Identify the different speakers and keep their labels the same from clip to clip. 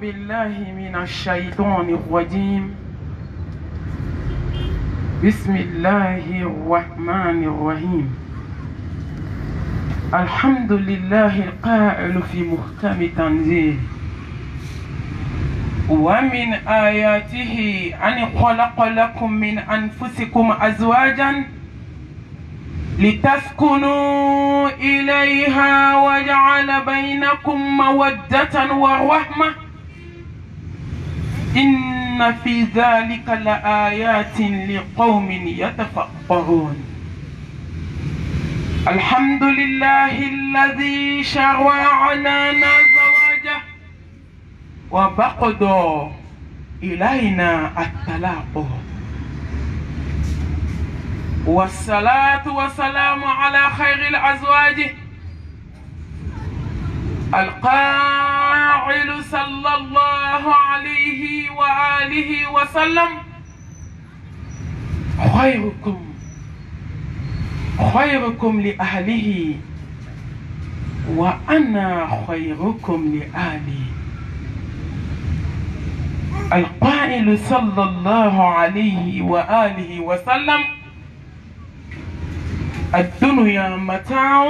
Speaker 1: بالله من الشيطان الرجيم بسم الله الرحمن الرحيم الحمد لله القائل في محكم تنزيل ومن آياته أن خلق لكم من أنفسكم أزواجا لتسكنوا إليها وجعل بينكم مودة ورحمة إن في ذلك لآيات لقوم يتفقهون الحمد لله الذي شرعنا زواجه وبقد إلينا الطلاق والصلاة والسلام على خير الأزواج القائل صلى الله عليه وآله وسلم خيركم خيركم لأهله وأنا خيركم لآلي القائل صلى الله عليه وآله وسلم الدنيا متاع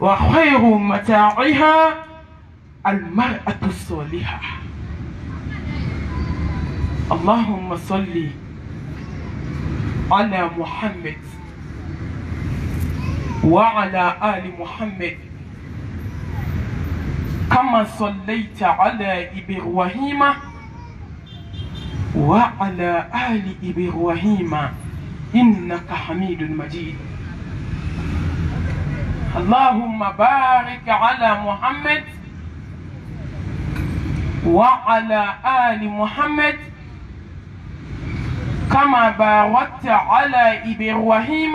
Speaker 1: وخير متاعها المرأة الصالحة اللهم صل على محمد وعلى آل محمد كما صليت على إبراهيم وعلى آل إبراهيم إنك حميد مجيد اللهم بارك على محمد وعلى آل محمد كما باركت على إبراهيم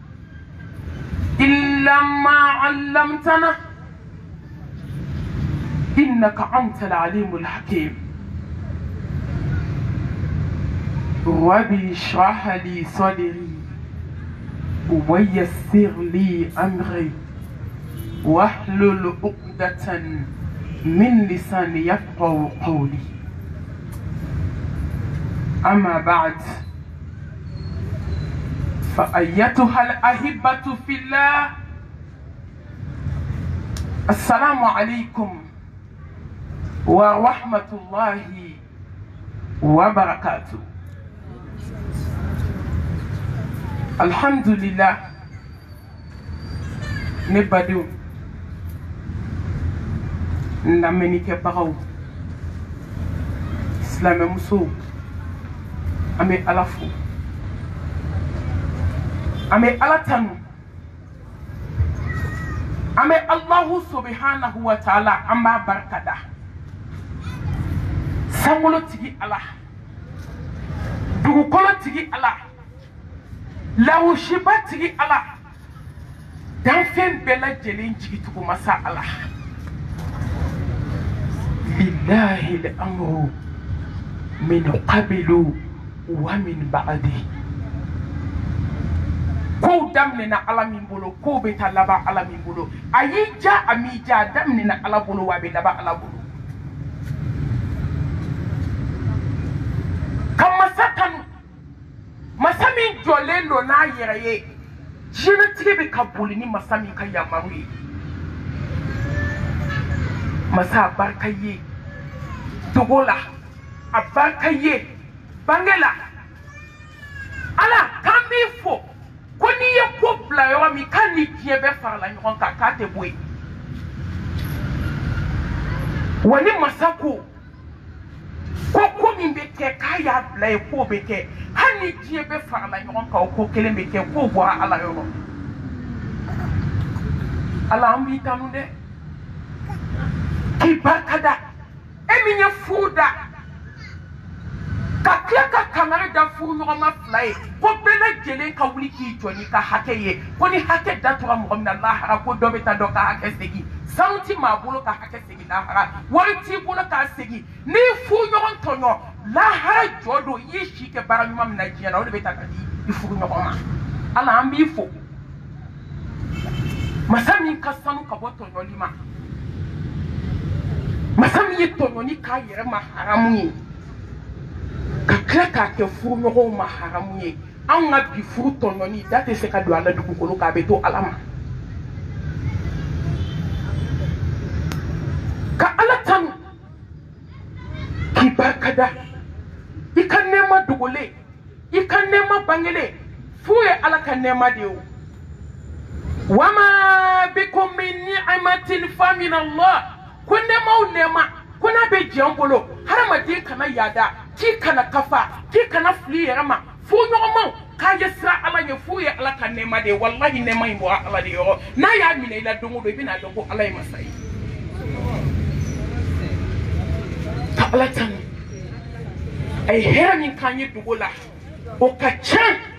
Speaker 1: إلا ما علمتنا إنك أنت العليم الحكيم ربي اشرح لي صدري ويسر لي أمري واحلل عقدة من لساني يفقه قولي أما بعد فأيتها الأحبة في الله السلام عليكم ورحمة الله وبركاته الحمد لله ne badenw n lamɛnnikɛbagaw silamɛmusow an bɛ ala fo an bɛ ala tanu an bɛ alahu subhanahu wa taala an b'a barika da sankolo tigi ala dugukolo tigi ala lawusiba tigi ala danfɛn bɛɛ lajɛlen jigitugumasa ala lillahi lamru min qabilu wa min ba'di kow daminɛna ala min bolo kow bɛ taa laban ala min bolo a y'i ja a m'i ja a daminɛna ala bolo wa a bɛ laban ala bolo ka masa kanu masa min jɔlen don n'a yɛrɛ ye diɲɛnatigɛ bɛ ka boli ni masa min ka yamaru ye masa a barika ye dogo la a barika ye bange la ala k'an b'i fo ko n'i ye ko bila yɔrɔ min k'a ni diɲɛ bɛɛ farala ɲɔgɔn kan k'a tɛ bɔ yen wa ni masa ko ko ko min bɛ kɛ k'a y'a bila ye k'o bɛ kɛ hali ni diɲɛ bɛ farala ɲɔgɔn kan o ko kelen bɛ kɛ k'o bɔra ala yɔrɔ ala an b'i tanu dɛ k'i barika da e min ye furu da ka tila ka kangari da furu ɲɔgɔnma fila ye ko bɛɛ lajɛlen ka wuli k'i jɔ n'i ka hakɛ ye ko ni hakɛ datura mɔgɔ min na lahara ko dɔ bɛ taa dɔ ka hakɛ segin sanu ti maa bolo ka hakɛ segin lahara wari t'i bolo k'a segin n'i furuɲɔgɔn tɔɲɔ lahara jɔ don i ye si kɛ baara ɲuman min na diɲɛ na o de bɛ ta ka di i furuɲɔgɔn ma ala an b'i fo masa min ka sanu ka bɔ tɔɲɔli ma masa min ye tɔɲɔni k'a yɛrɛ ma haramu ye ka tila k'a kɛ furuɲɔgɔnw ma haramu ye anw ka bi furu tɔɲɔni da tɛ se ka don an na dugukolo kan a bɛ to ala ma ka ala tanu k'i barikada i ka nɛɛma dogolen i ka nɛɛma bangelen f'u ye ala ka nɛɛma de ye o wama bikum min ni'matin fa min allah ko nɛɛma o nɛɛma ko n'a bɛ jɛn bolo hadamaden kana yaada k'i kana kafa k'i kana fili yɛrɛ ma fo ɲɔgɔnmaw k'a ye sira ala ye f'u ye ala ka nɛɛma de ye walahi nɛɛma in bɔra ala de yɔrɔ n'a y'a minɛ i la don o don i bɛna dɔn ko ala ye masa ye ka ala tanu a ye hɛrɛ min k'an ye dugu la o ka ca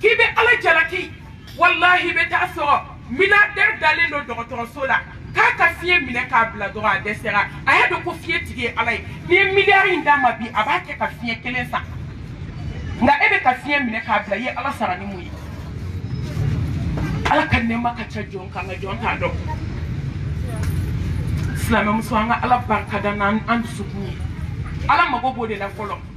Speaker 1: k'i bɛ ala jalaki walahi i bɛ taa sɔrɔ milliardaire dalen don dɔgɔtɔrɔso la k'a ka fiɲɛ minɛ k'a bila dɔrɔn a dɛsɛra a y'a dɔn ko fiɲɛ tigi ye ala ye n'i ye miliyari in d'a ma bi a b'a kɛ ka fiɲɛ kelen san nka e bɛ ka fiɲɛ minɛ k'a bila i ye ala sara ni mun ye ala ka nɛɛma ka ca jɔn kan nka jɔn t'a dɔn silamɛmuso an ka ala barikada n'an dusukun ye ala mago b'o de la fɔlɔ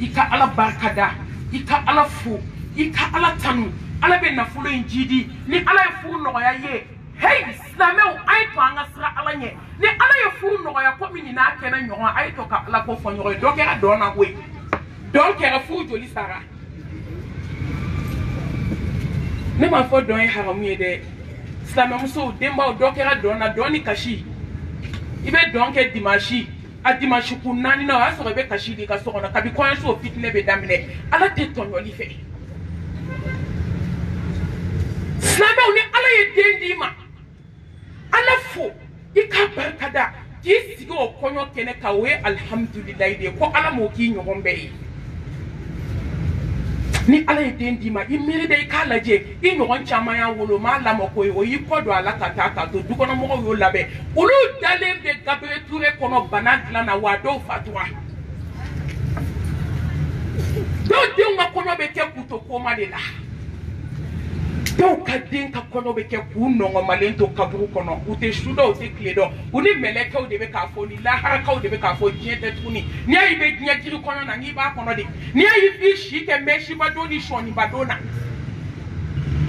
Speaker 1: i ka ala barika da i ka ala fo i ka ala tanu ala bɛ nafolo in jidi ni ala ye furu nɔgɔya ye hei silamɛw a ye to an ka sira ala ɲɛ ni ala ye furu nɔgɔya komi nin n'a kɛnɛ ɲɔgɔn a ye to ka ala ko fɔ ɲɔgɔn ye dɔ kɛra dɔn na koyi dɔn kɛra furu joli sara ne m'a fɔ dɔn ye haramu ye dɛ silamɛmusow denbaw dɔ kɛra dɔn na dɔn ni kasi i bɛ dɔn kɛ dimansi a dimanche kun naani na o y'a sɔrɔ i bɛ kasi di ka so kɔnɔ kabi kɔɲɔso o fitinɛ bɛ daminɛ ala tɛ tɔɲɔli fɛ silamɛw ni ala ye den d'i ma ala fo i k'a barika da k'i sigi o kɔɲɔ kɛnɛ kan o ye alihamudulilayi de ye ko ala m'o k'i ɲɔgɔn bɛɛ ye ni ala ye den d'i ma i miiri de i k'a lajɛ i ɲɔgɔn caman y'a wolo m'a lamɔ ko ye o y'i kɔ don a la ka taa k'a to dukɔnɔmɔgɔw y'o labɛn olu dalen bɛ gabere ture kɔnɔ bana dilan na wa dɔw fatura dɔw denw ka kɔnɔ bɛ kɛ k'u to koma de la dɔw ka den ka kɔnɔ bɛ kɛ k'u nɔgɔmalen to kaburu kɔnɔ u tɛ su dɔn u tɛ tile dɔn u ni mɛlɛkɛw de bɛ k'a fɔ u ni laharakaw de bɛ k'a fɔ diɲɛ tɛ tuguni n'i y'a ye i bɛ diɲɛ jiri kɔnɔ na n'i b'a kɔnɔ de n'i y'a ye b'i si kɛ mɛsibadon ni sɔnibadon na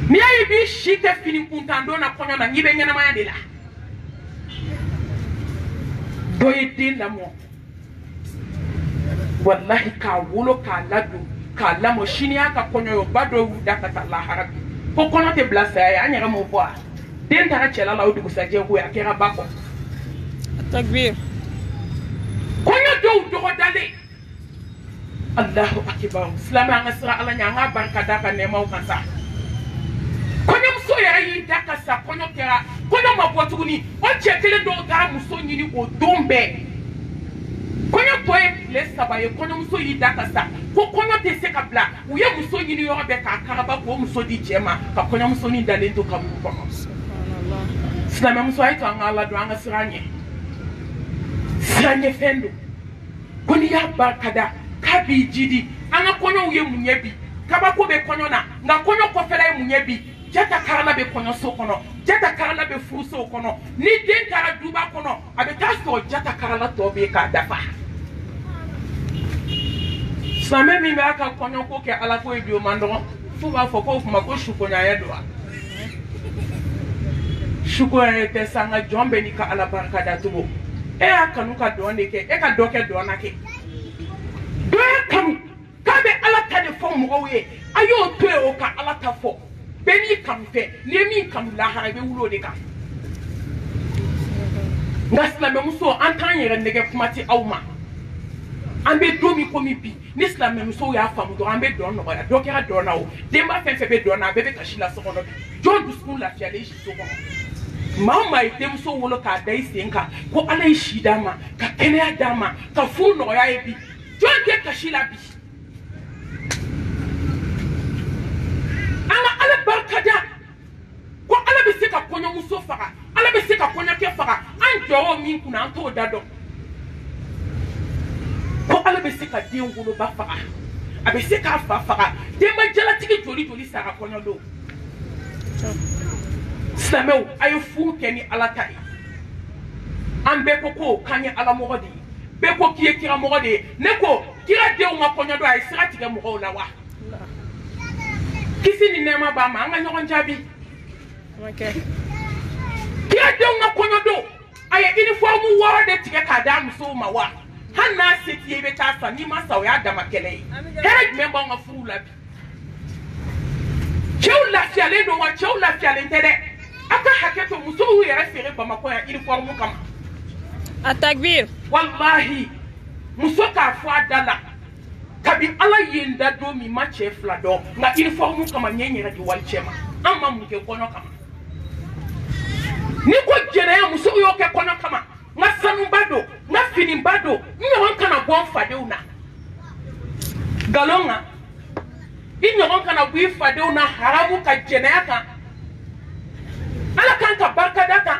Speaker 1: n'i y'a ye b'i si kɛ fini kuntandon na kɔɲɔ na n'i bɛ ɲɛnamaya de la dɔ ye den lamɔ walahi k'a wolo k'a ladon k'a lamɔ sini y'a ka kɔɲɔyɔba dɔ y'u da ka taa lahara bi ko kɔnɔ tɛ bila saya ye an yɛrɛ m'o bɔ a den taara cɛla la o dugusajɛ ko ye a kɛra ba kɔ kɔɲɔ dɔw dɔgɔdalen alahu akibaru filanan an ka sira ala ɲɛ an k'a barika da ka nɛɛmaw kan sa kɔɲɔmuso yɛrɛ y'i da ka sa kɔɲɔ kɛra kɔɲɔ ma bɔ tuguni o cɛ kelen dɔw taara muso ɲini o don bɛɛ kɔɲɔ tɔ ye tile saba ye kɔɲɔmuso y'i da ka sa ko kɔɲɔ tɛ se ka bila u ye muso ɲini yɔrɔ bɛɛ k'a karaba k'o muso di cɛ ma ka kɔɲɔmusonin dalen to kaburu kɔnɔ silamɛmuso a ye to an ka ala don an ka sira ɲɛ sira ɲɛfɛn don ko n'i y'a ba ka da k'a b'i jidi an ka kɔɲɔw ye mun ye bi kabako bɛ kɔɲɔ na nka kɔɲɔ kɔfɛla ye mun ye bi jata karana bɛ kɔɲɔso kɔnɔ jata karana bɛ furusow kɔnɔ ni den taara duba kɔnɔ a bɛ taa sɔrɔ jata karana tɔ bɛ yen k'a dafa silamɛ min b'a ka kɔɲɔko kɛ alako ye bi o man dɔgɔn f'u b'a fɔ k'o tuma ko sukoɲanya don wa sukoyɛrɛ tɛ sa nka jɔn bɛ n'i ka ala barika datugu e y'a kanu ka dɔn de kɛ e ka dɔ kɛ dɔn na kɛ dɔ y'a kanu k'a bɛ ala ta de fɔ mɔgɔw ye a y'o to yen o ka ala ta fɔ bɛɛ n'i kanu fɛ n'i ye min kanu lahara i bɛ wuli o de kan nka silamɛmuso an t'an yɛrɛ nɛgɛ kuma tɛ aw ma an bɛ don min komi bi ni silamɛmusow y'a faamu dɔrɔn an bɛ dɔn nɔgɔya dɔ kɛra dɔn na o denba fɛn fɛn bɛ dɔn na a bɛɛ bɛ kasi la so kɔnɔ bi jɔn dusukun lafiyalen si so kɔnɔ maa o maa ye denmuso wolo k'a da i sen kan ko ala ye si d'a ma ka kɛnɛya d'a ma ka furu nɔgɔya ye bi jɔn tɛ kasi la bi ko ala bɛ se ka kɔɲɔmuso faga ala bɛ se ka kɔɲɔkɛ faga an jɔyɔrɔ min kunna an t'o da dɔn ko ala bɛ se ka den woloba faga a bɛ se k'a fa faga denba jalatigi joli joli sara kɔɲɔ don silamɛw a ye furu kɛ ni ala ta ye an bɛɛ ko ko k'an ye ala mɔgɔ de ye bɛɛ ko k'i ye kira mɔgɔ de ye ne ko kira denw ka kɔɲɔ don a ye sira tigɛ mɔgɔw la wa kisi ni nɛɛma b'a ma an ka ɲɔgɔn jaabi kira denw ka kɔɲɔdon a ye inifomu wɔɔrɔ de tigɛ k'a d'a musow ma wa hali n'a se t'i ye i bɛ taa san n'i ma sa o y'a dama kɛlɛ ye hɛrɛ jumɛn b'anw ka furuw la bi cɛw lafiyalen don wa cɛw lafiyalen tɛ dɛ aw ka hakɛ to musow y'u yɛrɛ feere bamakɔ yan inifomu kama
Speaker 2: a takbir
Speaker 1: walahi muso k'a fɔ a da la kabi ala ye n da don min ma cɛ fila dɔn nka iniforumu kama ɲɛ n yɛrɛ di wali cɛ ma an ma mun kɛ kɔnɔ kama ni ko jɛnɛya musow y'o kɛ kɔnɔ kama n ka sanuba don n ka finiba don n ɲɔgɔn kana bɔ n fadenw na nkalon kan i ɲɔgɔn kana bɔ i fadenw na haramu ka jɛnɛya kan ala kan ka barikada kan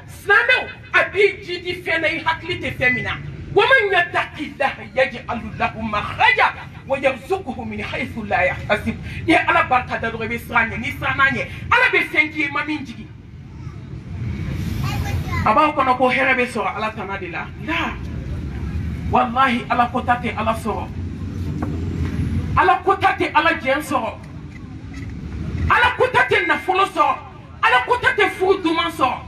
Speaker 1: silamɛw a b'i jidi fɛn na i hakili tɛ fɛn min na waman yatakillaha yaj'alu lahu makhraja wa yarzuquhu min haythu la yahtasib ni ala barika da dɔrɔn i bɛ siran ɲɛ n'i siranna ɲɛ ala bɛ fɛn k'i ye ma min jigin a b'aw kɔnɔ ko hɛrɛ bɛ sɔrɔ ala tana de la la walahi ala kota tɛ ala sɔrɔ ala kota tɛ ala jɛn sɔrɔ ala kota tɛ nafolo sɔrɔ ala kota tɛ furu duman sɔrɔ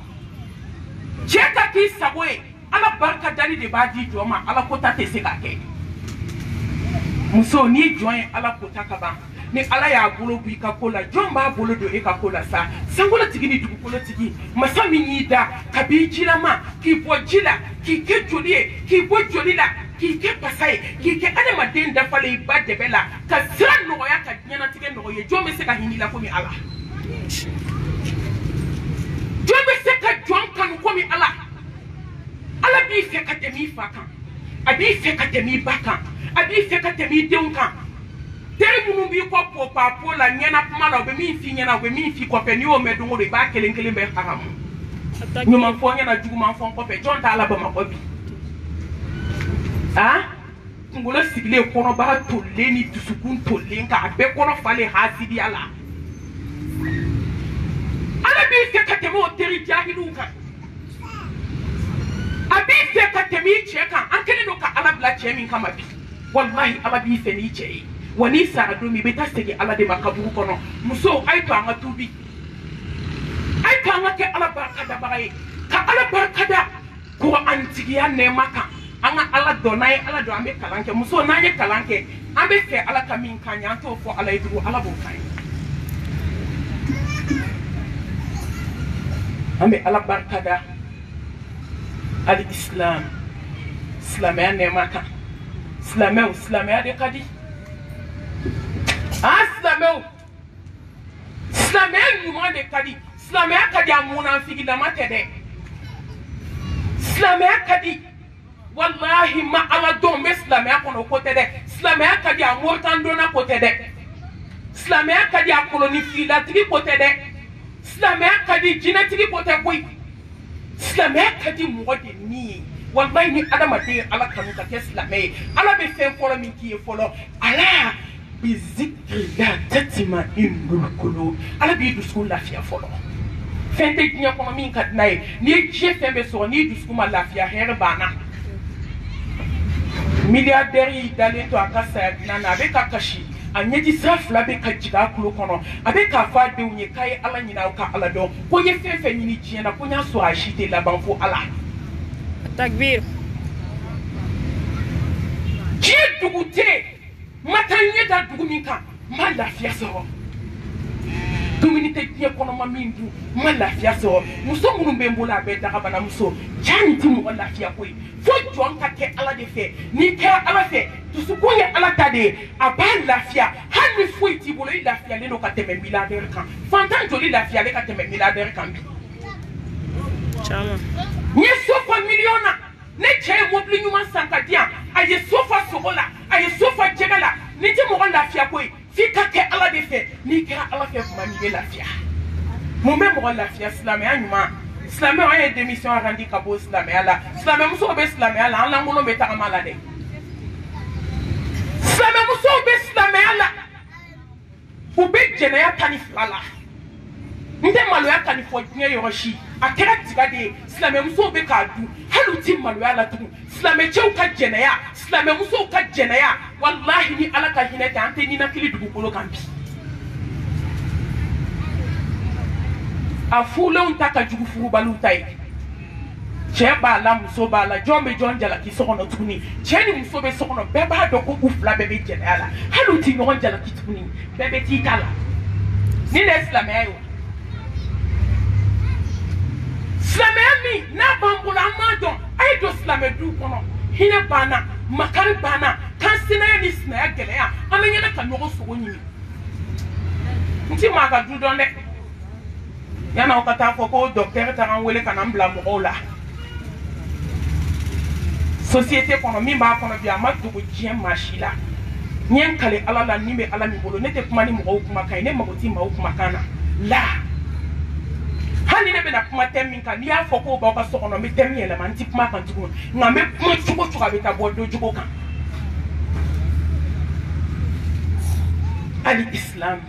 Speaker 1: cɛ ka k'i sago ye ala barika dali de b'a di jɔn ma ala kota tɛ se ka kɛ muso n'i jɔn ye ala kota ka ban ni ala y'a bolo bɔ i ka ko la jɔn b'a bolo don e ka ko la sa sankolo tigi ni dugukolo tigi masa min y'i da ka b'i jilama k'i bɔ ji la k'i kɛ joli ye k'i bɔ joli la k'i kɛ pasa ye k'i kɛ adamaden dafalen i ba dɛbɛ la ka sira nɔgɔya ka diɲɛnatigɛ nɔgɔ ye jɔn bɛ se ka hinɛ la komi ala jɔn bɛ se ka jɔn kanu komi ala ala b'i fɛ ka tɛmɛ i fa kan a b'i fɛ ka tɛmɛ i ba kan a b'i fɛ ka tɛmɛ i denw kan teri minnu b'i kɔ popa po la ɲɛna kuma la u bɛ min f'i ɲɛna u bɛ min f'i kɔfɛ n'i y'o mɛn don o don i b'a kelen kelen bɛɛ haramu ɲuman fɔ ɲɛna juguman fɔ kɔfɛ jɔn t'a la bamakɔ bi a kunkolo sigilen kɔnɔbara tolilen ni dusukun tolilen k'a bɛɛ kɔnɔ falen hasidiya la ala b'i fɛ ka tɛmɛ o teri jahiliw kan a b'i fɛ ka tɛmɛ i cɛ kan an kɛlen don ka ala bila cɛ min kama bi walahi ala b'i fɛ n'i cɛ ye wa n'i sara don min i bɛ taa segin ala de ma kaburu kɔnɔ musow a ye to an ka tubi a ye to an ka kɛ ala barikadabaga ye ka ala barikada kuran tigiya nɛɛma kan an ka ala dɔn n'an ye ala dɔn an bɛ kalan kɛ musow n'an ye kalan kɛ an bɛ fɛ ala ka min kan ye an t'o fɔ ala ye tugun ala b'o kan ye an bɛ ala barikada ali islam silamɛya nɛɛma kan silamɛw silamɛya de ka di an silamɛw silamɛya ɲuman de ka di silamɛya ka di a munafigilama tɛ dɛ silamɛya ka di walahi ma ala dɔn n bɛ silamɛya kɔnɔ o ko tɛ dɛ silamɛya ka di a moritandonna ko tɛ dɛ silamɛya ka di a kolonifilatigi ko tɛ dɛ silamɛya ka di jinɛtigi ko tɛ koyi silamɛya ka di mɔgɔ de ni ye walayi ni adamaden ye ala kanu ka kɛ silamɛ ye ala bɛ fɛn fɔlɔ min k'i ye fɔlɔ ala bi zikirila tɛtima i nulukolo ala b'i dusukun lafiya fɔlɔ fɛn tɛ diɲɛ kɔnɔ min ka di n'a ye n'i ye diɲɛ fɛn bɛɛ sɔrɔ n'i dusukun ma lafiya hɛrɛ banna miliyardɛri y'i dalen to a ka saya dilan na a bɛ ka kasi a ɲɛji sira fila bɛ ka jigin a tulo kɔnɔ a bɛ k'a fɔ a denw ye k'a ye ala ɲinɛ aw ka ala dɔn ko n ye fɛn fɛn ɲini diɲɛ na ko n y'a sɔrɔ a si tɛ laban fo ala
Speaker 2: takbir
Speaker 1: diɲɛ dugu tɛ n ma taa ɲɛ da dugu min kan n ma lafiya sɔrɔ dumuni tɛ diɲɛ kɔnɔ ma min dun n ma lafiya sɔrɔ muso minnu bɛ n bolo a bɛɛ dagabana muso ja nin tɛ mɔgɔ lafiya ko ye fo jɔn ka kɛ ala de fɛ n'i kɛra ala fɛ dusukun ye ala ta de ye a b'a lafiya hali ni foyi t'i bolo i lafiyalen don ka tɛmɛ miladɛri kan fantan joli lafiyalen ka tɛmɛ miladɛri kan bi n ye so fa miliyɔn na ne cɛ ye mobili ɲuman san ka di yan a ye so fa sogo la a ye so fa jɛgɛ la ni tɛ mɔgɔ lafiya ko ye f'i ka kɛ ala de fɛ n'i kɛra ala fɛ tuma min i bɛ lafiya mun bɛ mɔgɔ lafiya silamɛya ɲuman silamɛw an ye denmisɛnw arandi ka bɔ silamɛya la silamɛmusow bɛ silamɛya la an lankolon bɛ tagama la dɛ silamɛmusow bɛ silamɛya la u bɛ jɛnɛya tan ni fila la n tɛ maloya ta ni fɔ diɲɛ yɔrɔ si a kɛra tiga de ye silamɛmusow bɛ k'a dun hali u ti maloya la tugun silamɛcɛw ka jɛnɛya silamɛmusow ka jɛnɛya walahi ni ala ka hinɛ tɛ an tɛ ninakili dugukolo kan bi a fuulenw ta ka jugu furubaliw ta ye cɛ b'a la muso b'a la jɔn bɛ jɔn jalaki so kɔnɔ tuguni cɛ ni muso bɛ so kɔnɔ bɛɛ b'a dɔn ko u fila bɛɛ bɛ jɛnɛya la hali u ti ɲɔgɔn jalaki tuguni bɛɛ bɛ t'i ta la ni ne ye silamɛya ye wa silamɛya min n'a b'an bolo an b'a dɔn a ye don silamɛ duw kɔnɔ hinɛ banna makari banna kan sinaya ni sinaya gɛlɛya an bɛ ɲɛna ka ɲɔgɔn sogo ɲini n ti maa ka du dɔn dɛ yanni aw ka taa fɔ ko dɔkitɛri taara n wele ka na n bila mɔgɔw la sosiyete kɔnɔ min b'a kɔnɔ bi a ma dogo diɲɛ maa si la n ye n kale ala la ni bɛ ala min bolo ne tɛ kuma ni mɔgɔw kumakan ye ne mago tɛ maaw kumakan na la hali ne bɛna kuma tɛ min kan n'i y'a fɔ k'o b'aw ka so kɔnɔ n bɛ tɛ min yɛlɛma n tɛ kuma kan tugun nka n bɛ kuma cogo cogo a bɛ taa bɔ dojogo kan hali isilamu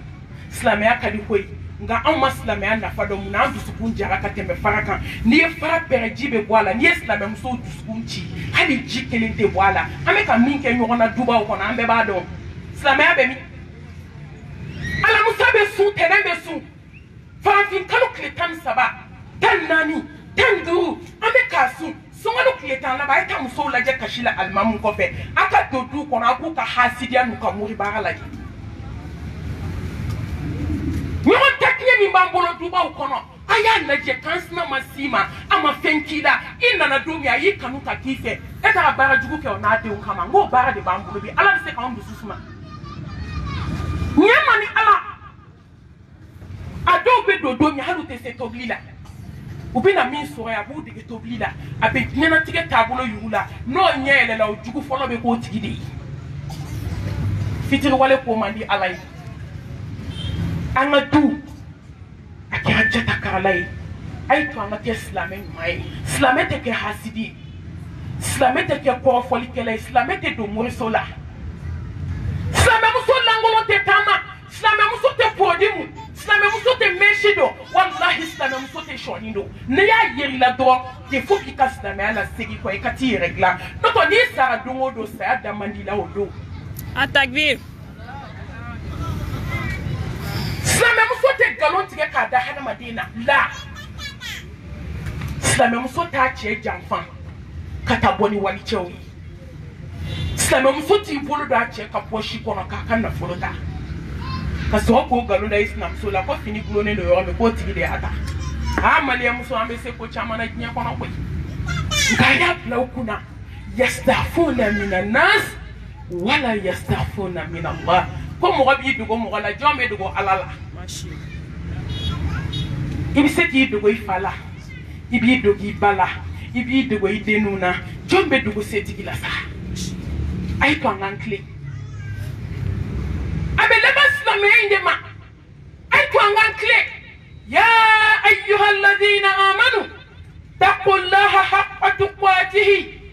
Speaker 1: silamɛya ka di ko ye nka anw ma silamɛya nafa dɔn mun na an dusukun jara ka tɛmɛ fara kan n'i ye fara pɛrɛ ji bɛ bɔ a la n'i ye silamɛmusow dusukun ci hali ji kelen tɛ bɔ a la an bɛ ka min kɛ ɲɔgɔn na dubaw kɔnɔ an bɛɛ b'a dɔn silamɛya bɛ min alamusa bɛ sun tɛnɛn bɛ sun farafin kalo tile tan ni saba tan ni naani tan ni duuru an bɛ k'a sun sɔngɔli tile tan laban a ye ka musow lajɛ kasi la alimamu kɔfɛ a ka don du kɔnɔ a k'u ka hasidiya n'u ka moribaga lajɛ ɲɔgɔn takiɲɛ min b'an bolo dubaw kɔnɔ a y'a lajɛ k'an sina ma s'i ma a ma fɛn k'i la i nana don min a y'i kanu ka k'i fɛ e taara baara jugu kɛ o n'a denw kama n k'o baara de b'an bolo bi ala bɛ se k'an dusu suma ɲɛ man di ala a dɔw bɛ don don min hali u tɛ se tobili la u bɛ na min sɔrɔ yen a b'u dege tobili la a bɛ diɲɛnatigɛ taabolo yir'u la n'o ɲɛ yɛlɛla o jugu fɔlɔ bɛ k'o tigi de ye fitiriwale ko man di ala ye an ka du a kɛra jatakarala ye a ye to an ka kɛ silamɛ ɲuman ye silamɛ tɛ kɛ hasidi ye silamɛ tɛ kɛ kɔrɔfɔlikɛla ye silamɛ tɛ don moriso la silamɛmuso lankolon tɛ taama silamɛmuso tɛ pɔdi mu silamɛmuso tɛ mɛsi dɔn walahi silamɛmuso tɛ sɔɔni dɔn n'i y'a yeli la dɔrɔn de fo k'i ka silamɛya la segin kɔ i ka t'i yɛrɛ dilan n'o tɛ n'i sara don o don saya da man di la o don.
Speaker 2: a takbir.
Speaker 1: silamɛmuso tɛ nkalon tigɛ k'a da hadamaden na la silamɛmuso t'a cɛ janfa ka taa bɔ ni walicɛw ye. silamɛmuso t'i bolo don a cɛ ka pɔsi kɔnɔ k'a ka nafolo ta ka sɔrɔ k'o nkalon da i sinamuso la ko fini gulonnen don yɔrɔ min k'o tigi de y'a ta aa maliyɛmuso an bɛ se ko caman na diɲɛ kɔnɔ koyi nka a y'a bila u kunna yastafuna mina nas wala yastafuna mina allah ko mɔgɔ b'i dogo mɔgɔ la jɔn bɛ dogo ala la i bɛ se k'i dogo i fa la i b'i dogo i ba la i b'i dogo i denninw na jɔn bɛ dugu setigi la sa a ye to an k'an tilen a bɛ laban silamɛya in de ma a ye to an k'an tilen ya ayyuha alladhina amanu taqullaha haqqa tuqatihi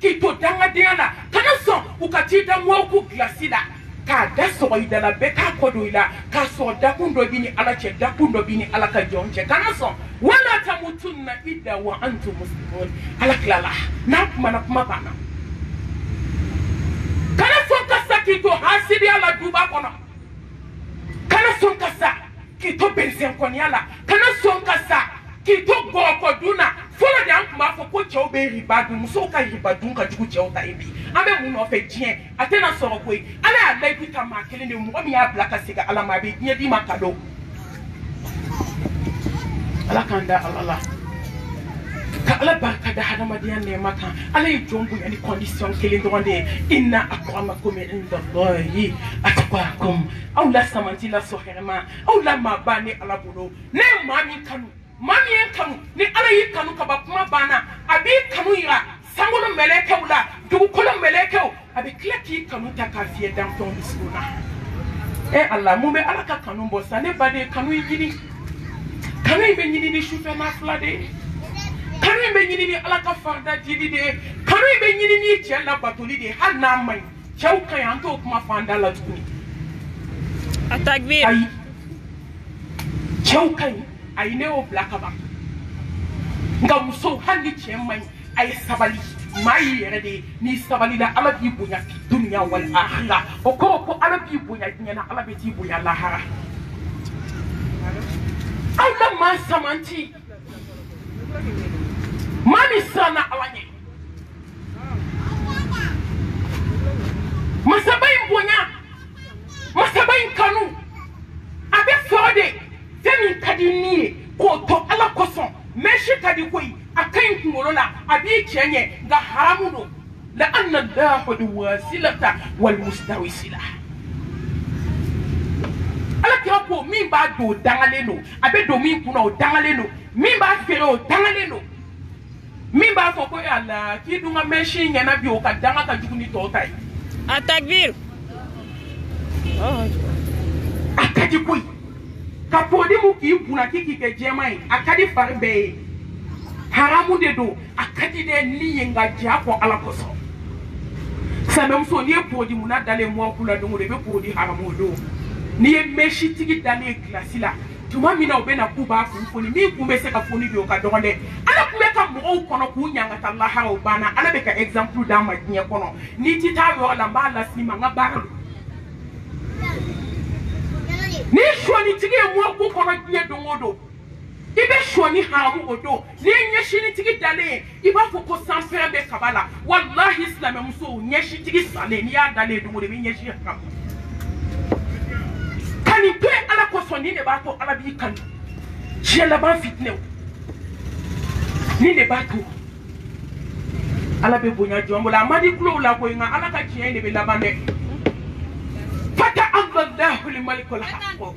Speaker 1: k'i to dangadenya la kana sɔn u ka t'i da mɔɔku gilasi la k'a da sɔgɔ i dala bɛɛ k'a kɔ don i la k'a sɔrɔ dakun dɔ b'i ni ala cɛ dakun dɔ b'i ni ala ka jɔn cɛ kana sɔn wala tamutunna ida wa antum muslimun ala tilala n'a kumana kuma banna kana sɔn ka sa k'i to hasidiya la duba kɔnɔ kana sɔn ka sa k'i to berezenkɔniya la kana sɔn ka sa k'i to gɔɔkɔdun na fɔlɔ de an tun b'a fɔ ko cɛw bɛ riba dun musow ka riba dun ka jugu cɛw ta ye bi an bɛ mun nɔfɛ diɲɛ a tɛna sɔrɔ koyi ala y'a layidu ta maa kelen de mɔgɔ min y'a bila ka segin ala ma a bɛ diɲɛ d'i ma ka don ala k'an da ala la ka ala barika da hadamadenya nɛɛma kan ala ye jɔn bonya ni kɔndisiyɔn kelen dɔrɔn de ye inna akramakum inda allahi atqakum aw lasamanti lasɔhɛ yɛrɛma aw la maa ba ni ala bolo ne ye maa min kanu maa min ye kanu ni ala y'i kanu kaba kuma banna a b'i kanu yira sankolo mɛlɛkɛw la dugukolo mɛlɛkɛw a bɛ tila k'i kanu ta k'a fiyɛ danfɛnw dusukun na e ala mun bɛ ala ka kanu bɔ sa ne baden kanu in ɲini kanu in bɛ ɲini ni sufɛ n'a fila de ye kanu in bɛ ɲini ni ala ka farida dili de ye kanu in bɛ ɲini ni cɛ labatoli de ye hali n'a man ɲi cɛw ka ɲi an t'o kuma fɔ an da la tuguni
Speaker 2: a takbir
Speaker 1: ayi cɛw ka ɲi ayi ne y'o bila ka ban nka musow hali ni cɛ man ɲi a ye sabali maa y'i yɛrɛ de ye n'i sabalila ala b'i bonya fi duniya wali ahira o kɔrɔ ko ala b'i bonya diɲɛ na ala bɛ t'i bonya lahara aw la maa samanti mami sana awanye masaba in bonya masaba in kanu a bɛ sɔrɔ de fɛn min ka di ni ye k'o to ala kosɔn mɛsi ka di koyi a ka ɲi kunkolo la a b'i cɛ ɲɛ nka haramu don la an na lahadi wasilata walimustawisila ala kira ko min b'a don o dangalen don a bɛ don min kunna o dangalen don min b'a feere o dangalen don min b'a fɔ ko e ala k'i dun ka mɛnsin ɲɛna bi o ka danga ka jugu ni tɔw ta ye.
Speaker 2: a takbir.
Speaker 1: a ka di koyi ka pɔdi mu k'i bunna k'i k'i kɛ jɛman ye a ka di fari bɛɛ ye haramu de don a ka di dɛ ni ye nka ja kɔ ala kosɔn sɛmɛmuso n'i ye pɔdi munna dalen mɔku la don o don i bɛ pɔdi haramu o don n'i ye mɛsitigi dalen kilasi la tuma min na u bɛna k'u b'a kun foni min kun bɛ se ka foni bi o ka dɔgɔn dɛ ala tun bɛ ka mɔgɔw kɔnɔ k'u ɲangata lahara o banna ala bɛ ka exemple d'an ma diɲɛ kɔnɔ n'i ti taa yɔrɔ la n b'a las'i ma n ka baara don ni sɔɔnitigi ye mɔku kɔnɔ diɲɛ don o don i bɛ sɔɔni haramu o don n'i ye ɲɛsinitigi dalen ye i b'a fɔ ko sanfɛrɛ bɛ kaba la walahi silamɛmuso ɲɛsintigi salen n'i y'a dalen ye don o don i bɛ ɲɛsin ka kaba ka nin to yen ala kosɔn nin de b'a to ala b'i kanu diɲɛ laban fitinɛw nin de b'a to ala bɛ bonya jɔn bolo a man di kulow la koyi nka ala ka tiɲɛ in de bɛ laban dɛ fata an ka da huli mali kɔlɔn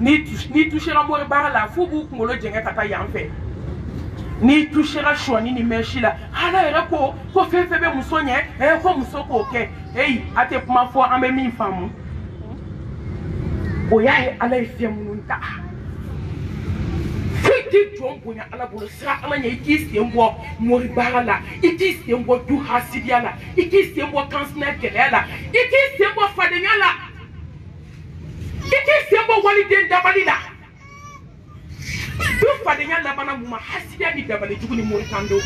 Speaker 1: n'i n'i touchera mori baara la f'u b'u kunkolo jɛngɛ ka taa yan fɛ n'i touchera sɔɔni ni mɛsi la ala yɛrɛ ko ko fɛn fɛn bɛ muso ɲɛ ɛɛ ko muso k'o kɛ eyi a tɛ kuma fɔ an bɛ min faamu o y'a ye ala ye fɛn minnu ta foyi tɛ jɔn bonya ala bolo sira ala ɲɛ i k'i sen bɔ mori baara la i k'i sen bɔ du hasidiya la i k'i sen bɔ kansinɛ gɛlɛya la i k'i sen bɔ fadenya la i k'i sen bɔ waliden dabali la du fadenya labana mun ma hasidiya ni dabali jugu ni morikando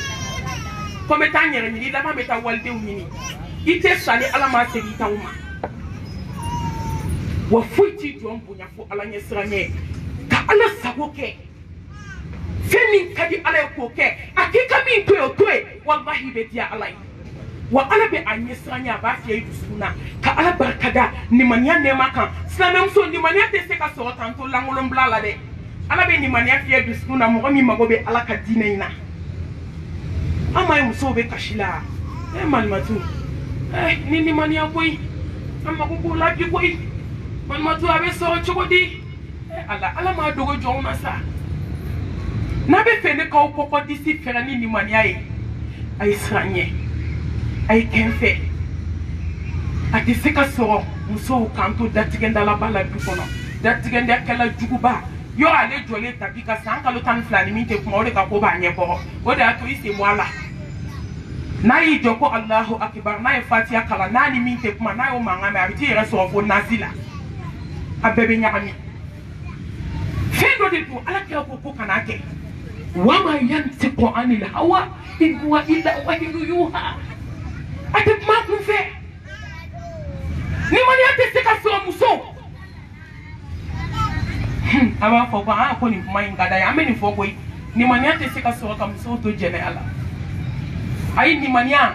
Speaker 1: ko n bɛ taa n yɛrɛ ɲini i laban bɛ taa walidenw ɲini i tɛ sa ni ala ma segin i t'anw ma wa foyi t'i jɔn bonya fo ala ɲɛ siran ɲɛ ka ala sago kɛ fɛn min ka di ala ye k'o kɛ a k'i ka min to yen o to yen walahi bɛ diya ala ye wa ala bɛ a ɲɛ siran ɲɛ a b'a fiyɛ i dusukun na ka ala barika da nimaniya nɛɛma kan silamɛmuso nimaniya tɛ se ka sɔrɔ k'an to lankolonbila la dɛ ala bɛ nimaniya fiyɛ dusukun na mɔgɔ min mago bɛ ala ka diinɛ in na an ma ye musow bɛ kasi la ɛ malimatu ɛ ni nimaniya koyi an mago b'o la bi koyi malimatu a bɛ sɔrɔ cogo di ala ala m'a dogo jɔnw na sa n'a bɛ fɛ ne k'aw kɔkɔ disi fɛrɛ ni nimaniya ye a ye siran ɲɛ a ye kɛn fɛ a tɛ se ka sɔrɔ musow k'an to datigɛndalaba la du kɔnɔ datigɛndakɛla juguba yɔrɔ ale jɔlen tapi ka san kalo tan ni fila ni min tɛ kuma o de ka ko b'a ɲɛ kɔrɔ o de y'a to i sen bɔ a la n'a y'i jɔ ko alahu akibar n'a ye fatiya kalan n'a ni min tɛ kuma n'a y'o mankan mɛn a bɛ t'i yɛrɛ sɔrɔ fo nasi la a bɛɛ bɛ ɲagami fɛn dɔ de don ala kira ko ko kana kɛ wama yantiku anil hawa in huwa illa wahyu yuha a tɛ kuma kun fɛ nimaniya tɛ se ka sɔrɔ muso hmm, a b'a fɔ ko aa ah, ko nin kuma in ka d'a ye an bɛ nin fɔ koyi nimaniya tɛ se ka sɔrɔ ka musow to jɛnɛya la ayi nimaniya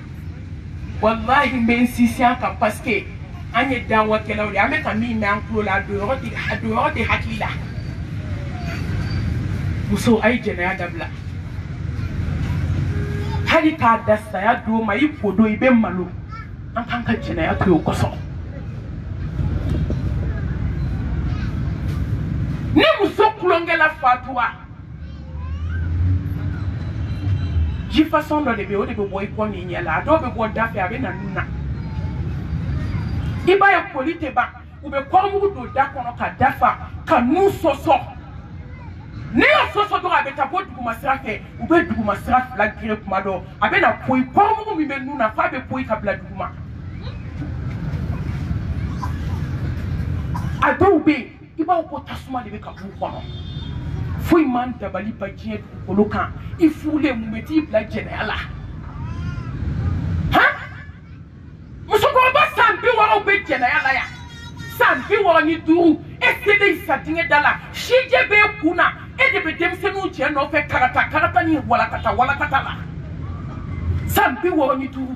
Speaker 1: walahi n bɛ n sinsin a kan parce que an ye dawakɛlaw de ye an bɛ ka min mɛn an tulo la a don yɔrɔ tɛ a don yɔrɔ tɛ hakili la muso a ye jɛnɛya dabila hali k'a da saya don ma i ko don i bɛ malo an k'an ka jɛnɛya to yen o kosɔn ni muso tulonkɛ la fatura ji fasɔn dɔ de bɛ yen o de bɛ bɔ i kɔ n'i ɲɛ la a dɔw bɛ bɔ da fɛ a bɛ na nun na i b'a ye koli tɛ ban u bɛ kɔrɔmugu don da kɔnɔ ka da fa ka nun sɔsɔ ne y'a sɔsɔ dɔrɔn a bɛ taa bɔ duguma sira fɛ u bɛ duguma sira fila gere kuma dɔ a bɛ na poyi kɔrɔmugu min bɛ nun na f'a bɛ poyi ka bila duguma a dɔw bɛ yen i b'aw ko tasuma de bɛ ka b'u kɔnɔ foyi man dabali ba diɲɛ dugukolo kan i furulen mun bɛ t'i bila jɛnɛya la han musokɔrɔba san bi wɔɔrɔw bɛ jɛnɛya la yan san bi wɔɔrɔ ni duuru e selen sa dingɛ da la sijɛ bɛ e kun na e de bɛ denmisɛnninw cɛ nɔfɛ karata karata ni walakata walakata la san bi wɔɔrɔ ni duuru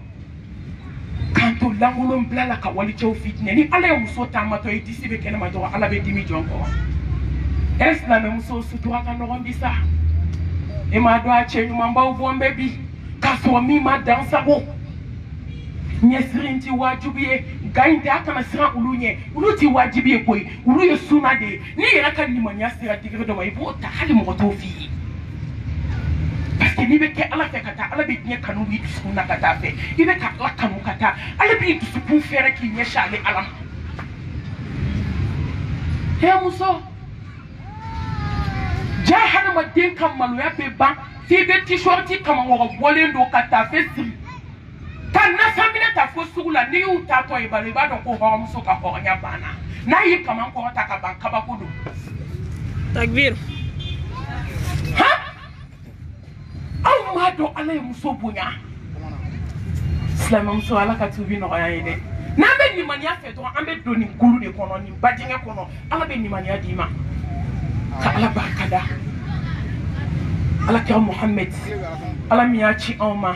Speaker 1: k'an to lankolon bila la ka walicɛw fitinɛ ni ala ye muso taamatɔ ye disi bɛ kɛnɛma dɔrɔn ala bɛ dimi jɔn kɔrɔ ɛ silamɛmuso sutura ka nɔgɔn bi sa e m'a dɔn a cɛ ɲumanbaw bɔn bɛ bi k'a sɔrɔ min ma dan sago ɲɛsiri in ti wajibi ye nka in tɛ a kana siran olu ɲɛ olu ti wajibi ye koyi olu ye suna de ye n'i yɛrɛ ka ɲumanya sera digiri dɔ ma i b'o ta hali mɔgɔ t'o f'i ye parce que n'i bɛ kɛ ala fɛ ka taa ala bɛ diɲɛ kanu b'i dusukun na ka taa fɛ i bɛ ka ala kanu ka taa ala b'i dusukun fɛɛrɛ k'i ɲɛsin ale ala ma hɛ muso ja hadamaden ka maloya bɛ ban f'i bɛ tisɔriti kamamɔgɔ bɔlen don ka taa fɛ siri ka nafaminɛ ta fo sugu la n'i y'u taatɔ ye balo i b'a dɔn ko hɔrɔnmuso ka hɔrɔnya banna n'a y'i kaman kɔrɔ ta ka ban kabako don
Speaker 2: takbir
Speaker 1: han aw m'a dɔn ala ye muso bonya silamɛmuso ala ka tubi nɔgɔya ye dɛ n'an bɛ nimaniya fɛ dɔrɔn an bɛ don nin kulu de kɔnɔ nin badinkɛ kɔnɔ ala bɛ nimaniya d'i ma ka ala barika da ala kira muhamɛd ala min y'a ci anw ma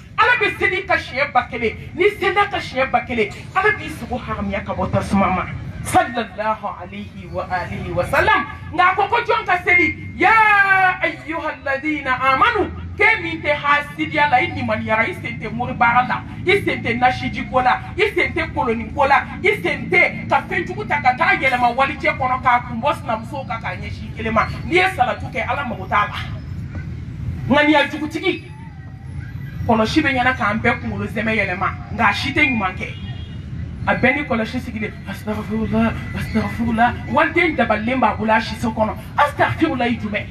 Speaker 1: ala bɛ seli ka siɲɛ ba kelen ni senda ka siɲɛ ba kelen ala b'i sogo haramuya ka bɔ tasuma ma sallallahu alayhi wa alihi wa sallam nka a ko ko jɔn ka seli ya ayyuha alladhina amanu k'e min tɛ hasidiya la i nimaniyara i sen tɛ moribaara la i sen tɛ nasiji ko la i sen tɛ koloni ko la i sen tɛ ka fɛn jugu ta ka taa yɛlɛma walicɛ kɔnɔ k'a kun bɔ sinamusow kan k'a ɲɛsin i kelen ma n'i ye salatu kɛ ala mago t'a la ŋaniya jugutigi kɔlɔsi bɛ ɲɛna k'an bɛɛ kunkolo zɛmɛ yɛlɛma nka a si tɛ ɲuman kɛ a bɛɛ ni kɔlɔsi sigilen asitagafurula asitagafurula waliden dabalilen b'a bolo a siso kɔnɔ asitagafurula i jumɛn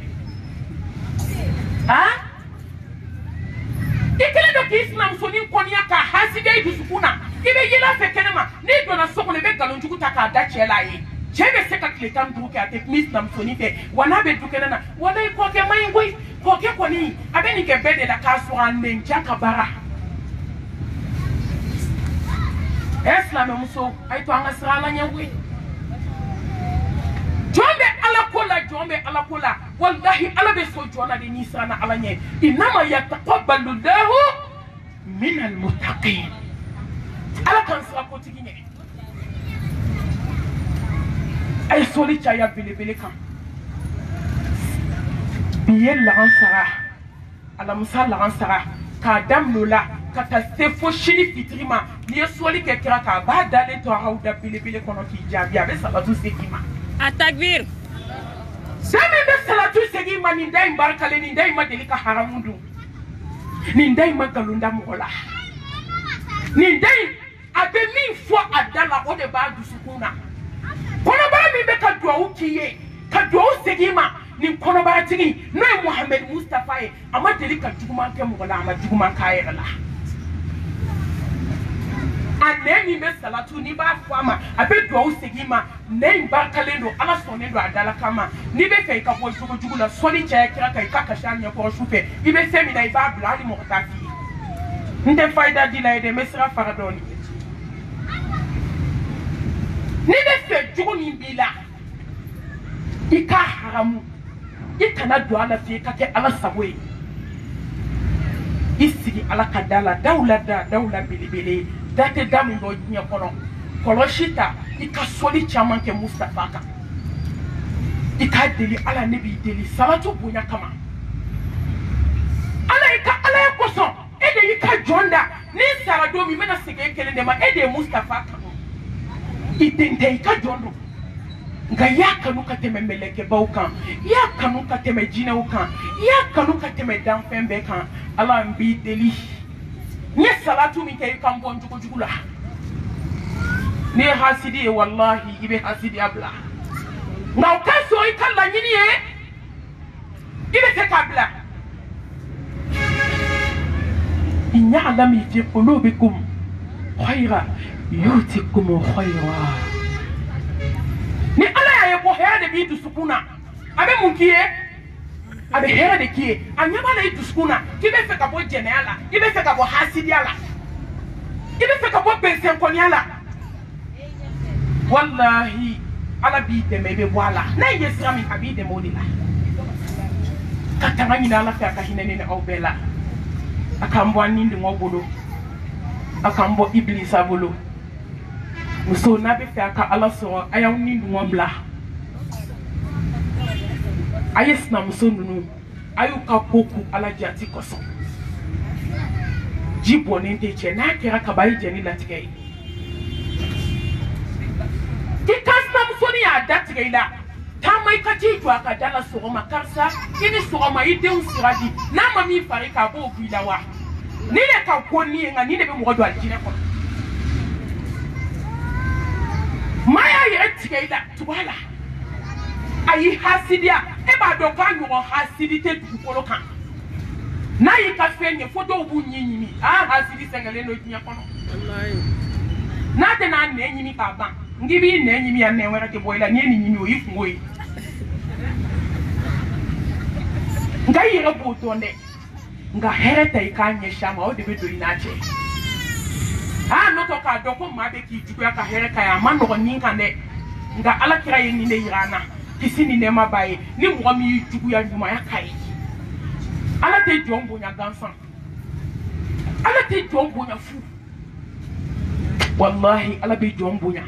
Speaker 1: aa i kelen don k'i sinamusonin kɔniya ka haside i dusukun na i bɛ yɛlɛ a fɛ kɛnɛma n'i donna so kɔnɔ i bɛ nkalon jugu ta k'a da cɛ la a ye cɛ bɛ se ka tile tan ni duuru kɛ a tɛ kuma i sinamusonin fɛ wa n'a bɛ du kɛnɛ na walayi kɔkɛ man ɲi koyi kɔkɛ kɔni a bɛ nin kɛ bɛɛ de la k'a sɔrɔ a nɛnja ka baara ɛ eh, silamɛmuso a ye to an ka sira ala ɲɛ koyi jɔn bɛ ala ko la jɔn bɛ ala ko la walahi ala bɛ so jɔn na de n'i siranna ala ɲɛ inama yataqabbalu lahu min na mo ta ke ala kan sira ko tigi ɲɛ a ye soli caya belebele kan bi ye lagan sara alamusa lagan sara k'a daminɛ o la ka taa se fo sini fitiri ma n'i ye soli kɛ kira kan a b'a dalen to a ka da belebele kɔnɔ k'i jaabi a bɛ sabatu segin ma.
Speaker 2: a takbir.
Speaker 1: fɛn min bɛ salatu segin ma nin da in barikalen nin da in ma deli ka haramu dun. nin da in ma nkalon da mɔgɔ la nin da in a bɛ min fɔ a da la o de b'a dusukun na kɔnɔbara min bɛ ka duwawu k'i ye ka duwawu segin i ma nin kɔnɔbaratigi n'o ye muhamɛdi mustapha ye a ma deli ka juguman kɛ mɔgɔ la a ma juguman k'a yɛrɛ la a nɛ min bɛ salatu n'i b'a fɔ a ma a bɛ duwawu segin i ma nɛ in barikalen don ala sɔnnen don a dalakan ma n'i bɛ fɛ i ka bɔ jogo jugu la sɔli caya kira kan i ka kasi a ɲɛkɔrɔ su fɛ i bɛ fɛn min na i b'a bila hali mɔgɔ t'a f'i ye n tɛ fayida di la ye dɛ n bɛ sira fara dɔɔni n'i bɛ fɛ jogo min b'i la i k'a haramu i kana don a la fiye ka kɛ ala sago ye i sigi ala ka da la daw la da daw la belebele da tɛ da min dɔ diɲɛ kɔnɔ kɔlɔsi ta i ka sɔli caman kɛ mustafa kan i k'a deli ala ne b'i deli sabatu bonya kama ala i ka alaya kosɔn e de y'i ka jɔn da n'i sara don min n bɛna segin e kelen de ma e de ye mustafa kanu i den tɛ i ka jɔn don nka i y'a kanu ka tɛmɛ mɛlɛkɛbaw kan i y'a kanu ka tɛmɛ jinɛw kan i y'a kanu ka tɛmɛ danfɛn bɛɛ kan ala n b'i deli n ye salatu min kɛ i kan bɔ n jogo jugu la n'i ye hasidi ye walahi i bɛ hasidiya bila nka o ka sɔn i ka laɲini ye i bɛ se k'a bila i ɲɛ a la min fɛ olu bɛ ko xɔyira y'u ti ko mɔ xɔyira ni ala y'a ye ko hɛrɛ de b'i dusukun na a bɛ mun k'i ye a bɛ hɛrɛ de k'i ye a ɲɛ b'a la i dusukun na k'i bɛ fɛ ka bɔ jɛnɛya la i bɛ fɛ ka bɔ hasidiya la i bɛ fɛ ka bɔ bɛnsɛnkɔniya la walahi ala b'i dɛmɛ i bɛ bɔ a la n'a ye sira min a b'i dɛmɛ o de la ka tanga ɲini ala fɛ a ka hinɛ ne ni aw bɛɛ la a k'an bɔ an ni dingɛ bolo a k'an bɔ ibilisa bolo muso n'a bɛ fɛ a ka ala sɔrɔ a y'aw ni dingɛ bila a ye sinamuso ninnu a y'u ka ko k'u ala jati kosɔn ji bɔnnen tɛ cɛ n'a kɛra kaba ye jɛni latigɛ ye i ka sinamusoni y'a datigɛ i la taama i ka t'i jɔ a ka da la sɔgɔma karisa i ni sɔgɔma i denw sira di n'a ma min fari k'a b'o b'i la wa ni de ka ko ni ye nka ni de bɛ mɔgɔ don alijinɛ kɔnɔ maa y'a yɛrɛ tigɛ i la tugu a la a y'i hasidiya e b'a dɔn k'a ɲɔgɔn hasidi tɛ dugukolo kan n'a y'i ka fɛn ɲɛ fo dɔw b'u ɲɛ ɲimi a hasidi sɛgɛnlen don diɲɛ kɔnɔ n'a tɛna a nɛ ɲimi k'a ban n k'i b'i nɛ ɲimi a nɛ wɛrɛ tɛ bɔ i la n'i ye nin ɲimi o y'i kungo ye nka i yɛrɛ b'o dɔn dɛ nka hɛrɛ tɛ i k'a ɲɛsin a ma o de bɛ don i n'a cɛ a nɔtɔ k'a dɔn ko maa bɛ k'i juguya ka hɛrɛ ka ye a ma nɔgɔn nin kan dɛ nka ala kira ye nin de yira an na kisi ni nɛɛma b'a ye ni mɔgɔ min y'i juguya ɲumanya ka ye ala tɛ jɔn bonya gansan ala tɛ jɔn bonya fu walahi ala bɛ jɔn bonya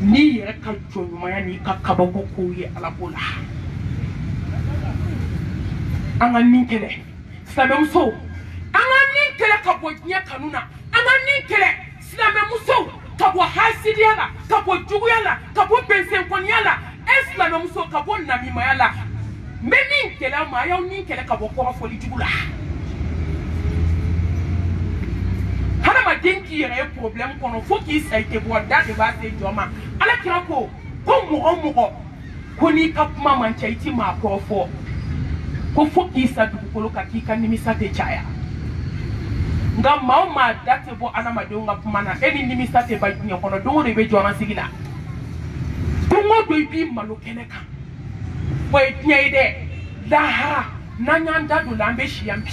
Speaker 1: n'i yɛrɛ ka jɔn ɲumanya n'i ka kabako kow ye ala ko la an ka nin kɛlɛ silamɛmusow an ka nin kɛlɛ ka bɔ diɲɛ kanu na an ka nin kɛlɛ silamɛmusow ka bɔ hasidiya la ka bɔ juguya la ka bɔ bɛnsenkɔniya la e silamɛmuso ka bɔ namimaya la n bɛ min kɛlɛ aw ma a y'aw ni kɛlɛ ka bɔ kɔrɔfɔli jugu la hadamaden k'i yɛrɛ ye problème kɔnɔ fo k'i sa i tɛ bɔ da de b'a se jɔ ma ala kira ko ko mɔgɔ mɔgɔ ko n'i ka kuma man ca i ti maa kɔrɔ fɔ ko fo k'i sa dugukolo ka k'i ka nimisa tɛ caya nka maa o maa da tɛ bɔ adamadenw ka kuma na e ni nimisa tɛ ba diɲɛ kɔnɔ don o don i bɛ jɔrɔ sigi la don o don i b'i malo kɛnɛ kan o ye diɲɛ ye dɛ lahara n'an y'an da don la an bɛ si yan bi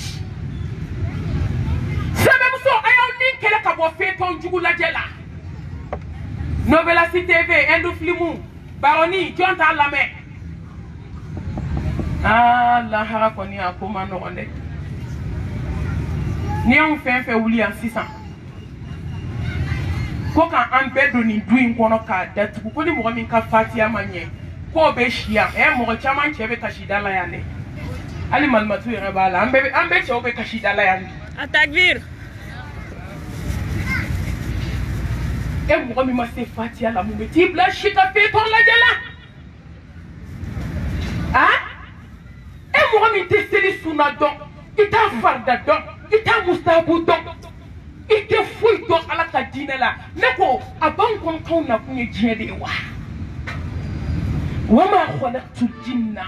Speaker 1: sɛbɛnmuso a y'aw ni kɛlɛ ka bɔ fetɔn jugu lajɛ la nɔbɛlasi tv ɛndofilimu baroni jɔn t'a lamɛn aa lahara kɔni a ko ma nɔgɔn dɛ ni anw fɛn fɛn wuli yan sisan ko ka an bɛɛ don nin du in kɔnɔ k'a datugu ko ni mɔgɔ min ka fatiya ma ɲɛ k'o bɛ si yan ɛ mɔgɔ caman cɛ bɛ kasi da la yan dɛ hali malimatu yɛrɛ b'a la an bɛɛ cɛw bɛ kasi da la yan bi.
Speaker 2: a takbir.
Speaker 1: e mɔgɔ min ma se fatiya la mun bɛ t'i bila si ka fetɔn lajɛ la a e mɔgɔ min tɛ seli sunna dɔn i t'a farida dɔn i t'a musabu dɔn i tɛ foyi dɔn ala ka diinɛ la ne ko a b'anw kɔnɔ k'anw nakun ye diɲɛ de ye wa wama kɔlɛtu jinna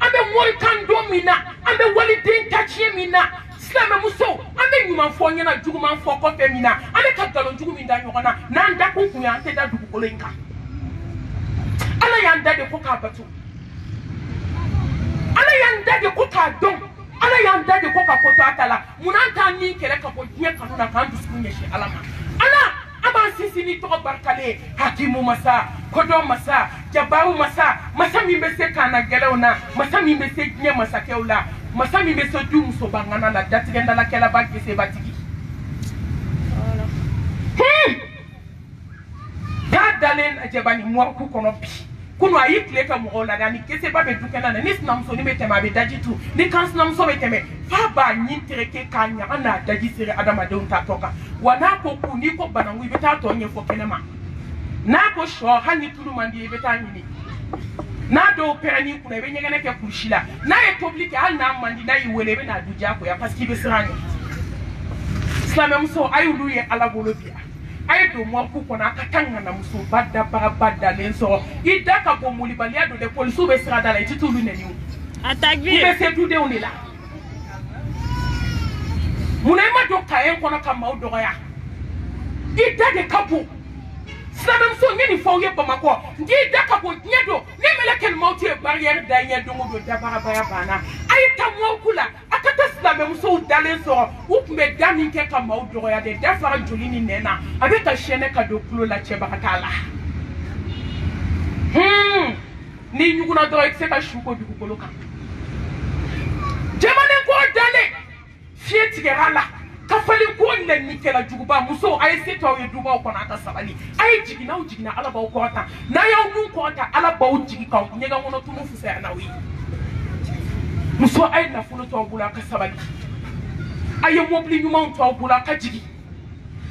Speaker 1: an bɛ moritan don min na an bɛ waliden taciyɛn min na silamɛmuso an bɛ ɲuman fɔ ɲɛna juguman fɔ kɔfɛ min na an bɛ ka nkalon jugu min da ɲɔgɔn na n'an dakun kun ye an tɛ da dugukolo in kan ala y'an da de ko k'a bato ala y'an da de ko k'a dɔn ala y'an da de ko ka ko to a ta la mun n'an t'an ni kɛlɛ ka bɔ diɲɛ kanu na k'an dusukun ɲɛsin ala ma ala an b'an sinsin ni tɔgɔ barikalen ye hakimu masa kodɔn masa jabaru masa masa min bɛ se kaana gɛlɛnw na masa min bɛ se diɲɛ masakɛw la masa min bɛ se du musobangana la datigɛndalakɛlaba gesebatigi hmm! da dalen lajɛba ni mɔriku kɔnɔ bi kunu a y'i tile kɛ mɔgɔw la dɛ ani keseba bɛ dukɛnɛ na ni sinamusonin bɛ tɛmɛ a bɛ daji tu ni kan sinamuso bɛ tɛmɛ f'a b'a ɲin tereke k'a ɲaga n'a daji sere adamadenw ta tɔ kan wa n'a ko ku n'i ko bananku i bɛ taa tɔ ɲɛfɔ kɛnɛ ma n'a ko sɔ hali ni tulu man di i bɛ taa ɲini n'a dɔw pɛrɛn'i kunna i bɛ ɲɛgɛnɛ kɛ kurusi la n'a ye tobili kɛ hali n'a man di n'a y'i wele i bɛ n'a du diyagoya parce que i bɛ siran a ɲɛ silamɛmuso a y'olu ye ala bolo bi yan a ye don mɔku kɔnɔ a ka taa ŋanamusoba dabagaba dalen sɔrɔ i da ka bon molibaliya don dɛ polisiw bɛ sirada la i tɛ t'olu nɛni o i bɛ se dudenw de la mun na i ma don kaye kɔnɔ ka maaw dɔgɔya i da de ka bon silamɛmuso n ye nin fɔw ye bamakɔ n k'i da ka bon diɲɛ don ne mɛlɛ kɛlɛmaw tɛ bariyɛri da ɲɛ don o don dabarabaya banna a ye taa mɔku la a ka taa silamɛmusow dalen sɔrɔ u tun bɛ da min kɛ ka maaw dɔgɔya dɛ da fara joli ni nɛn na a bɛ ka sɛnɛ ka don tulo la cɛbaga t'a la hmm. n'i ɲuguna dɔrɔn i tɛ se ka su ko dugukolo kan jamanankɔrɔ dalen fiɲɛ tigɛra a la ka falen ko nɛni kɛla juguba muso a ye se to aw ye dubaw kɔnɔ a ka sabali a ye jigin n'aw jiginna ala b'aw kɔrɔta n'a y'aw nun kɔrɔta ala b'aw jigin k'aw ɲɛgɛn kɔnɔ tunu fisaya n'aw ye muso a ye nafolo to aw bolo a ka sabali a ye mobili ɲumanw to aw bolo a ka jigin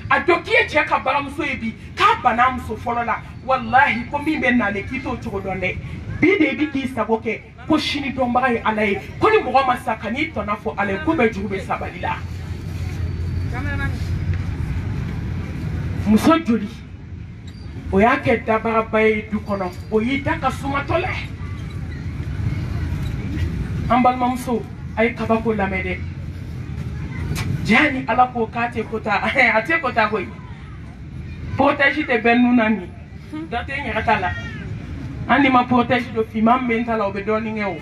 Speaker 1: a dɔ k'i ye cɛ ka baramuso ye bi k'a banna muso fɔlɔ la walahi ko min bɛ nale k'i t'o cogo dɔn dɛ bi de i bi k'i sago kɛ ko sini dɔnbaga ye ala ye ko ni mɔgɔ ma sa ka n'i tɔnɔ fɔ ala ye ko bɛɛ jugu bɛ sabali la muso joli o y'a kɛ dabagaba ye du kɔnɔ o y'i da ka sumatɔ la an balimamuso a ye kabako lamɛn dɛ jaa ni ala ko k'a tɛ kota a tɛ kota koyi pɔtaji tɛ bɛɛ nun na nin dɔ tɛ n yɛrɛ ta la an ni ma protège don finman min bɛ n ta la o bɛ dɔɔnin kɛ o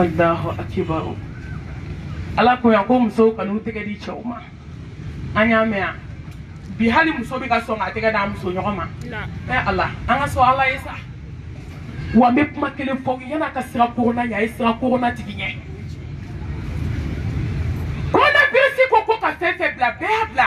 Speaker 1: alahu akibaru ala ko yan ko musow kan'u tɛgɛ di cɛw ma an y'a mɛn yan bi hali muso bɛ ka sɔn k'a tɛgɛ d'a muso ɲɔgɔn ma ɛ ala an ka sɔn ala ye sa wa n bɛ kuma kelen fɔ yan'a ka sira korona ɲɛ a ye sira korona tigi ɲɛ kɔnɔbirisi ko ko ka fɛn fɛn bila bɛɛ y'a bila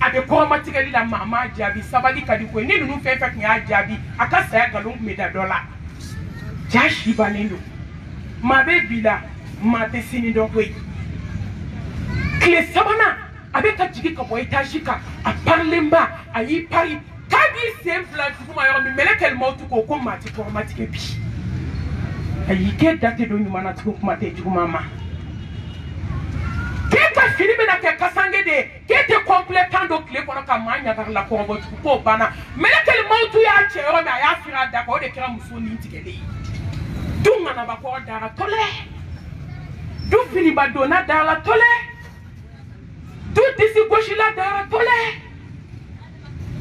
Speaker 1: a bɛ kɔrɔmatigɛli la maa m'a jaabi sabali ka di ko ye ni ninnu fɛn fɛn tun y'a jaabi a ka saya nkalon tun bɛ da dɔ la ja si bannen don maa bɛ bi la maa tɛ sini dɔn koyi tile sabanan a bɛ ka jigin ka bɔ etazi kan a parilenba a y'i pari k'a b'i sen fila duguma yɔrɔ min mɛlɛ kɛlimaw tu ko ko maa ti kɔrɔma tigɛ bi a y'i kɛ da tɛ don ɲuman na tugun kuma tɛ juguman ma k'e ka fini bɛna kɛ kasange de ye k'e tɛ kɔnpilɛ tan don tile kɔnɔ ka maa ɲagari la kɔrɔbɔ tugun k'o banna mɛlɛ kɛlimaw tu y'a cɛ yɔrɔ min a y'a firi a da kan o de kɛra muso ni tigɛlen ye du ŋanaba kɔrɔ dara tɔlɛ du finiba donna dara tɔlɛ du disi gosila dara tɔlɛ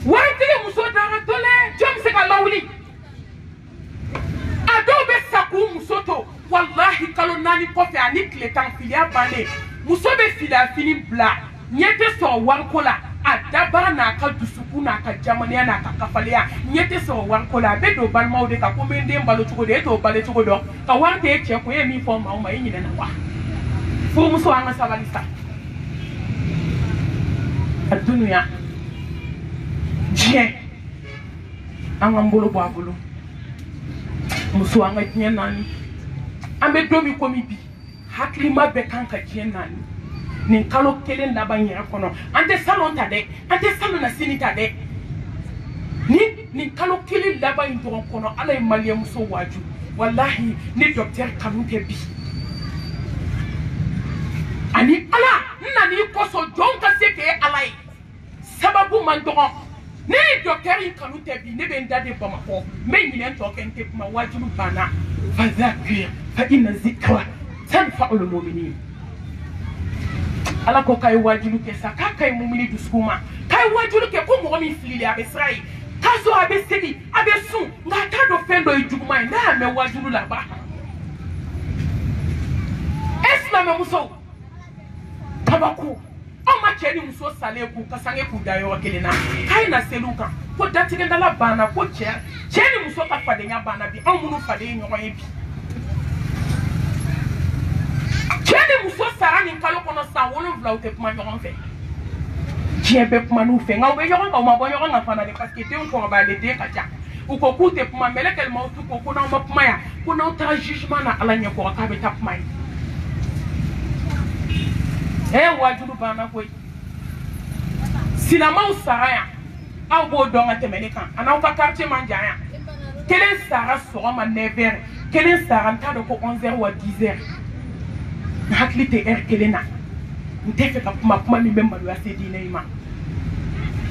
Speaker 1: waritigi muso dara tole jɔn bɛ se ka lawuli a dɔw bɛ sa k'u muso to walahi kalo naani kɔfɛ ani tile tan filiya bannen muso bɛ filiya fini bila ɲɛ tɛ sɔrɔ wariko la a dabara n'a ka dusukun n'a ka jamanaya n'a ka kafaleya ɲɛ tɛ sɔrɔ wariko la a bɛ don balimaw de kan ko n bɛ n den balo cogo di e t'o balo cogo dɔn ka wari t'e cɛ kun e ye min fɔ maa o maa i ɲinɛna wa furumuso an ka sabali sa a dunuya diɲɛ an k'an bolo bɔ a bolo muso an ka diɲɛ naani an bɛ don min komi bi hakilima bɛ kan ka diɲɛ naani nin kalo kelen laban yɛrɛ kɔnɔ an tɛ salon ta dɛ an tɛ salon na sini ta dɛ ni nin kalo kelen laban in dɔrɔn kɔnɔ ala ye maliyɛnmuso waaju walahi ne dɔkitɛri kanu tɛ bi ani ala n nan'i kosɔn jɔnw ka se k'e ala ye sababu man dɔgɔn ne ye dɔktɛri in kanu tɛ bi ne bɛ n da de bamakɔ n bɛ ɲinɛ tɔ kɛ n tɛ kuma wajibi banna fazakir fa ina zikra tanfa olomomini ala ko k'a ye wajibi kɛ sa k'a ka ɲi mumini dusukun ma k'a ye wajibi kɛ ko mɔgɔ min filili a bɛ sira ye k'a sɔrɔ a bɛ segin a bɛ sun nka a t'a dɔn fɛn dɔ ye juguman ye n'a y'a mɛn wajibi la a b'a kan e silamɛmusow tabaku aw ma cɛ ni muso salen k'u ka sange k'u da yɔrɔ kelen na k'a ye na seliw kan ko datigɛdala banna ko cɛ cɛ ni muso ka fadenya banna bi anw minnu faden ye ɲɔgɔn ye bi cɛ ni muso sara nin kalo kɔnɔ san wolonwula u tɛ kuma ɲɔgɔn fɛ diɲɛ bɛ kuma n'u fɛ nka u bɛ ɲɔgɔn kan u ma bɔ ɲɔgɔn kan fana de paseke denw kɔrɔbayalen den ka ca u ko k'u tɛ kuma mɛlɛ kɛlɛmaw tu ko ko n'aw ma kuma yan ko n'aw taara jugement na ala ɲɛ kɔrɔ k'a bɛ taa kuma ye ee waajuru banna koyi silamaw sara yan aw b'o dɔn ka tɛmɛ ne kan a n'aw ka quartier man jan yan kelen sara sɔgɔma 9 heures kelen sara n t'a dɔn ko 11 heures wa 10 heures n hakili tɛ heure kelen na n tɛ fɛ ka kuma kuma min bɛ maloya se diinɛ in ma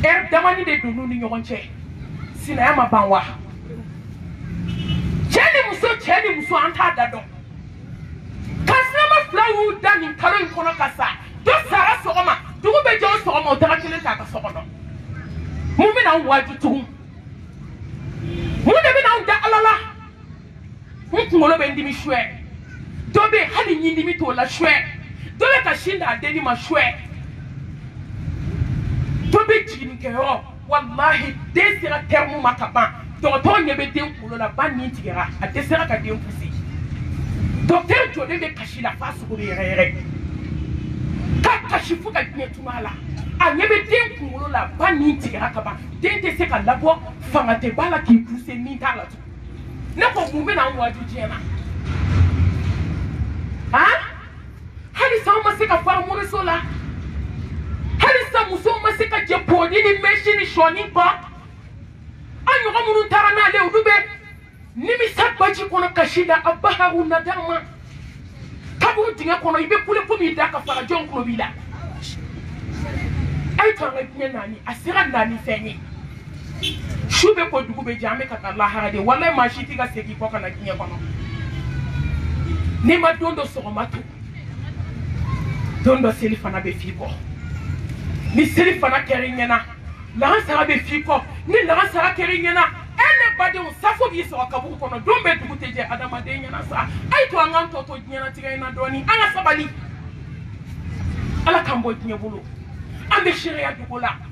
Speaker 1: heure damani de don n'u ni ɲɔgɔn cɛ sinaya ma ban wa cɛ ni muso cɛ ni muso an t'a da dɔn kasinama fila y'u da nin kalo in kɔnɔ ka sa dɔ sara sɔgɔma dugu bɛ jɛ o sɔgɔma o taga kelen t'a ka so kɔnɔ mun bɛna an waaju tugun mun de bɛna an da ala la n kunkolo bɛ n dimi suɛ dɔ bɛ yen hali ɲin dimi t'o la suɛ dɔ bɛ ka sin d'a denni ma suɛ dɔ bɛ jiginnikɛyɔrɔ walahi den sera tɛrɛmu ma ka ban dɔgɔtɔrɔ ɲɛ bɛ den kunkolo la ba nin tigɛra a dɛsɛra ka den pusi dɔkitɛri jɔlen bɛ kasi la f'a sogo bɛ yɛrɛ yɛrɛ ka kasi fo ka diɲɛ tuma a la a ɲɛ bɛ den kunkolo la ba nin tigɛra ka ban den tɛ se ka labɔ fanga tɛ ba la k'i puse min t'a la tugun ne ko mun bɛ na n waaju diɲɛ na han hali sa aw ma se ka fara moriso la hali sa musow ma se ka jɛ booni ni mɛsi ni sɔɔni kɔ an ɲɔgɔn minnu taara n'ale olu bɛ nimisa baji kɔnɔ kasi la a baharu nadama ma kaburu dingɛ kɔnɔ i bɛ kule komi i da ka fara jɔn kulo b'i la a ye to an ka diɲɛ naani a sera naani fɛn ye su bɛ ko dugu bɛ jɛ an bɛ ka taa lahara de walayi maa si tɛ ka segin kɔ ka na diɲɛ kɔnɔ n'i ma don dɔ sɔgɔma to don dɔ seli fana bɛ f'i kɔ ni seli fana kɛra i ɲɛna lahan sara bɛ f'i kɔ ni lahan sara kɛra i ɲɛna e ne badenw safo b'i sɔrɔ kaburu kɔnɔ don bɛɛ dugu tɛ jɛ adamaden ɲɛna sa a ye to an k'an tɔ to diɲɛnatigɛ in na dɔɔni an ka sabali ala k'an bɔ diɲɛ bolo an bɛ seereya dugu la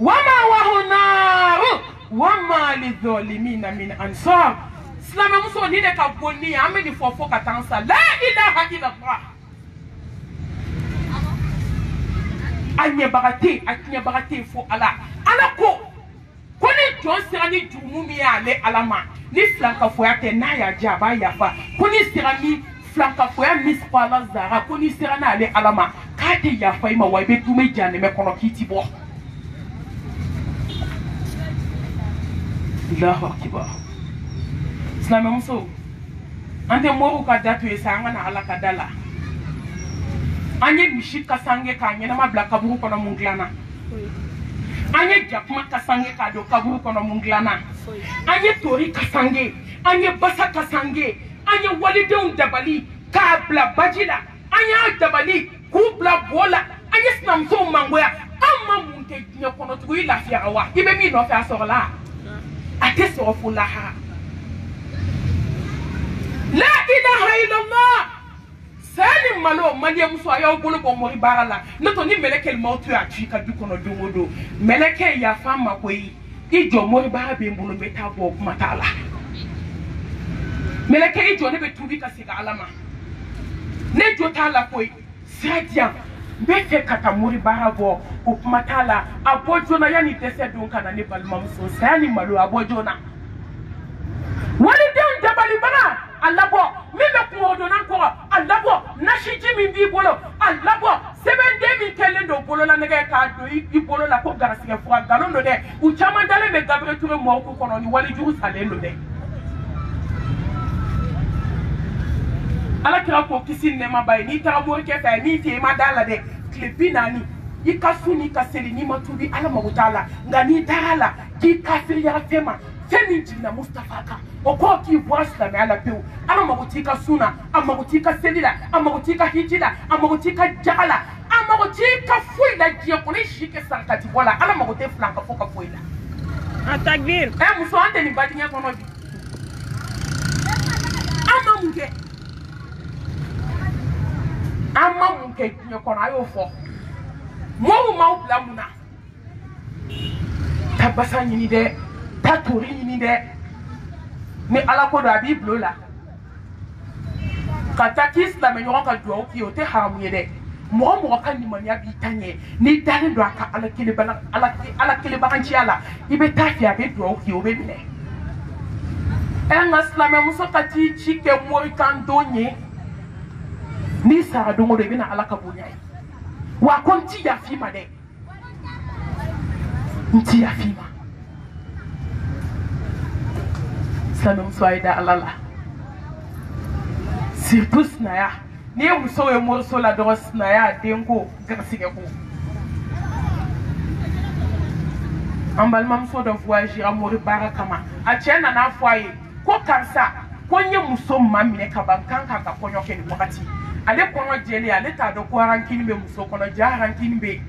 Speaker 1: wọ́n máa wà hùn náà ó wọ́n máa lè dọ̀ọ̀lì mí nà mí nà sọ silamɛ muso ni de ka bon ni an bɛ nin fɔ fo ka taa sa la ilaha illallah a ɲɛbaga tɛ yen a tiɲɛbaga tɛ yen fo ala ala ko ko ni jɔn sera ni jurumu min ye ale ala ma ni filankafoya tɛ n'a y'a jɛ a b'a yafa ko ni sera min filakafoya miss fala zara ko n'i sera n'ale ala ma k'a tɛ yafa i ma wa i bɛ dume janɛmɛ kɔnɔ k'i ti bɔ allahu akibar silamɛmuso an tɛ moriw ka da to ye sa an kana ala ka da la an ye misi kasange k'a ɲɛnama bila kaburu kɔnɔ mun dilanna an ye jakuma kasange k'a don kaburu kɔnɔ mun dilanna an ye tori kasange an ye basa kasange an ye walidenw dabali k'a bila baji la an y'a dabali k'u bila bo la an ye sinamusow mangoya an ma mun kɛ diɲɛ kɔnɔ tugu i lafiyara wa i bɛ min nɔfɛ a sɔrɔla a tɛ sɔrɔ fo lahara la ilaha illallah saya ni malo maliyamuso a y'aw bolo bɔ mɔri baara la ne tɔ ni mɛlɛkɛ limaw to y'a ci ka du kɔnɔ don o don mɛlɛkɛ yafa ma koyi i jɔ mɔri baara bɛ n bolo n bɛ taa bɔ kuma t'a la mɛlɛkɛ i jɔ ne bɛ tuubi ka segin ala ma ne jo t'a la koyi sira di yan n bɛ fɛ ka taa mori baara bɔ o kuma t'a la a bɔ joona yanni dɛsɛ don ka na ne balimamuso saya ni malo a bɔ joona walidenw dabalibana a labɔ min bɛ kungokodonna kɔgɔ a labɔ nasiji min b'i bolo a labɔ sɛbɛnden min kɛlen don bololanɛgɛ k'a don i bolo la ko garisigɛ fuga nkalon don dɛ u caman dalen bɛ gabriel ture mɔgɔw k'u kɔnɔ ni walijugu salen don dɛ ala kira k'o kisi nɛɛma ba ye n'i taara morikɛ fɛ a ye min f'i ye i ma da la dɛ tile bi naani i ka su n'i ka seli n'i ma tuubi ala mago t'a la nka n'i dara a la k'i kafiriyara fɛn ma fɛn min jiginna mustapha kan o k'o k'i bɔ a silamɛya la pewu ala mago t'i ka sun na a mago t'i ka seli la a mago t'i ka hiji la a mago t'i ka jaga la a mago t'i ka foyi la diɲɛ kɔnɔ i si kɛ sankati bɔ la ala mago tɛ filan ka fɔ ka foyi la
Speaker 2: a takbir
Speaker 1: ɛ muso an tɛ nin badiɲɛ kɔnɔ bi an ma mun kɛ an ma mun kɛ diɲɛ kɔnɔ a y'o fɔ mɔgɔw m'aw bila mun na taa basa ɲini dɛ taa tori ɲini dɛ ni ala ko don a b'i bilo la ka taa k'i silamɛɲɔgɔn ka duwawu k'i ye o tɛ haramu ye dɛ mɔgɔ mɔgɔ ka limaniya b'i ta ɲɛ n'i dalen don a ka ala kelebana ala ala kelebaganciya la i bɛ taa fɛ a bɛ duwawu k'i ye o bɛ minɛ an ka silamɛmuso ka t'i ci kɛ morikan don ye n'i sara don o don i bɛna ala ka bonya ye wa ko n ti yafi ma dɛ n ti yafi ma silamɛmuso a ye da ala la surtout sinaya n'i ye muso ye moriso la dɔgɔ sinaya denko garisigɛ ko an balimamuso dɔ voyagera mori baara kama a cɛ nana fɔ a ye ko karisa ko n ye muso ma minɛ ka ban kan k'a ka kɔɲɔ kɛ nin wagati ale kɔnɔ jɛlen ale t'a dɔn ko harankini bɛ muso kɔnɔ ja harankini bɛ yen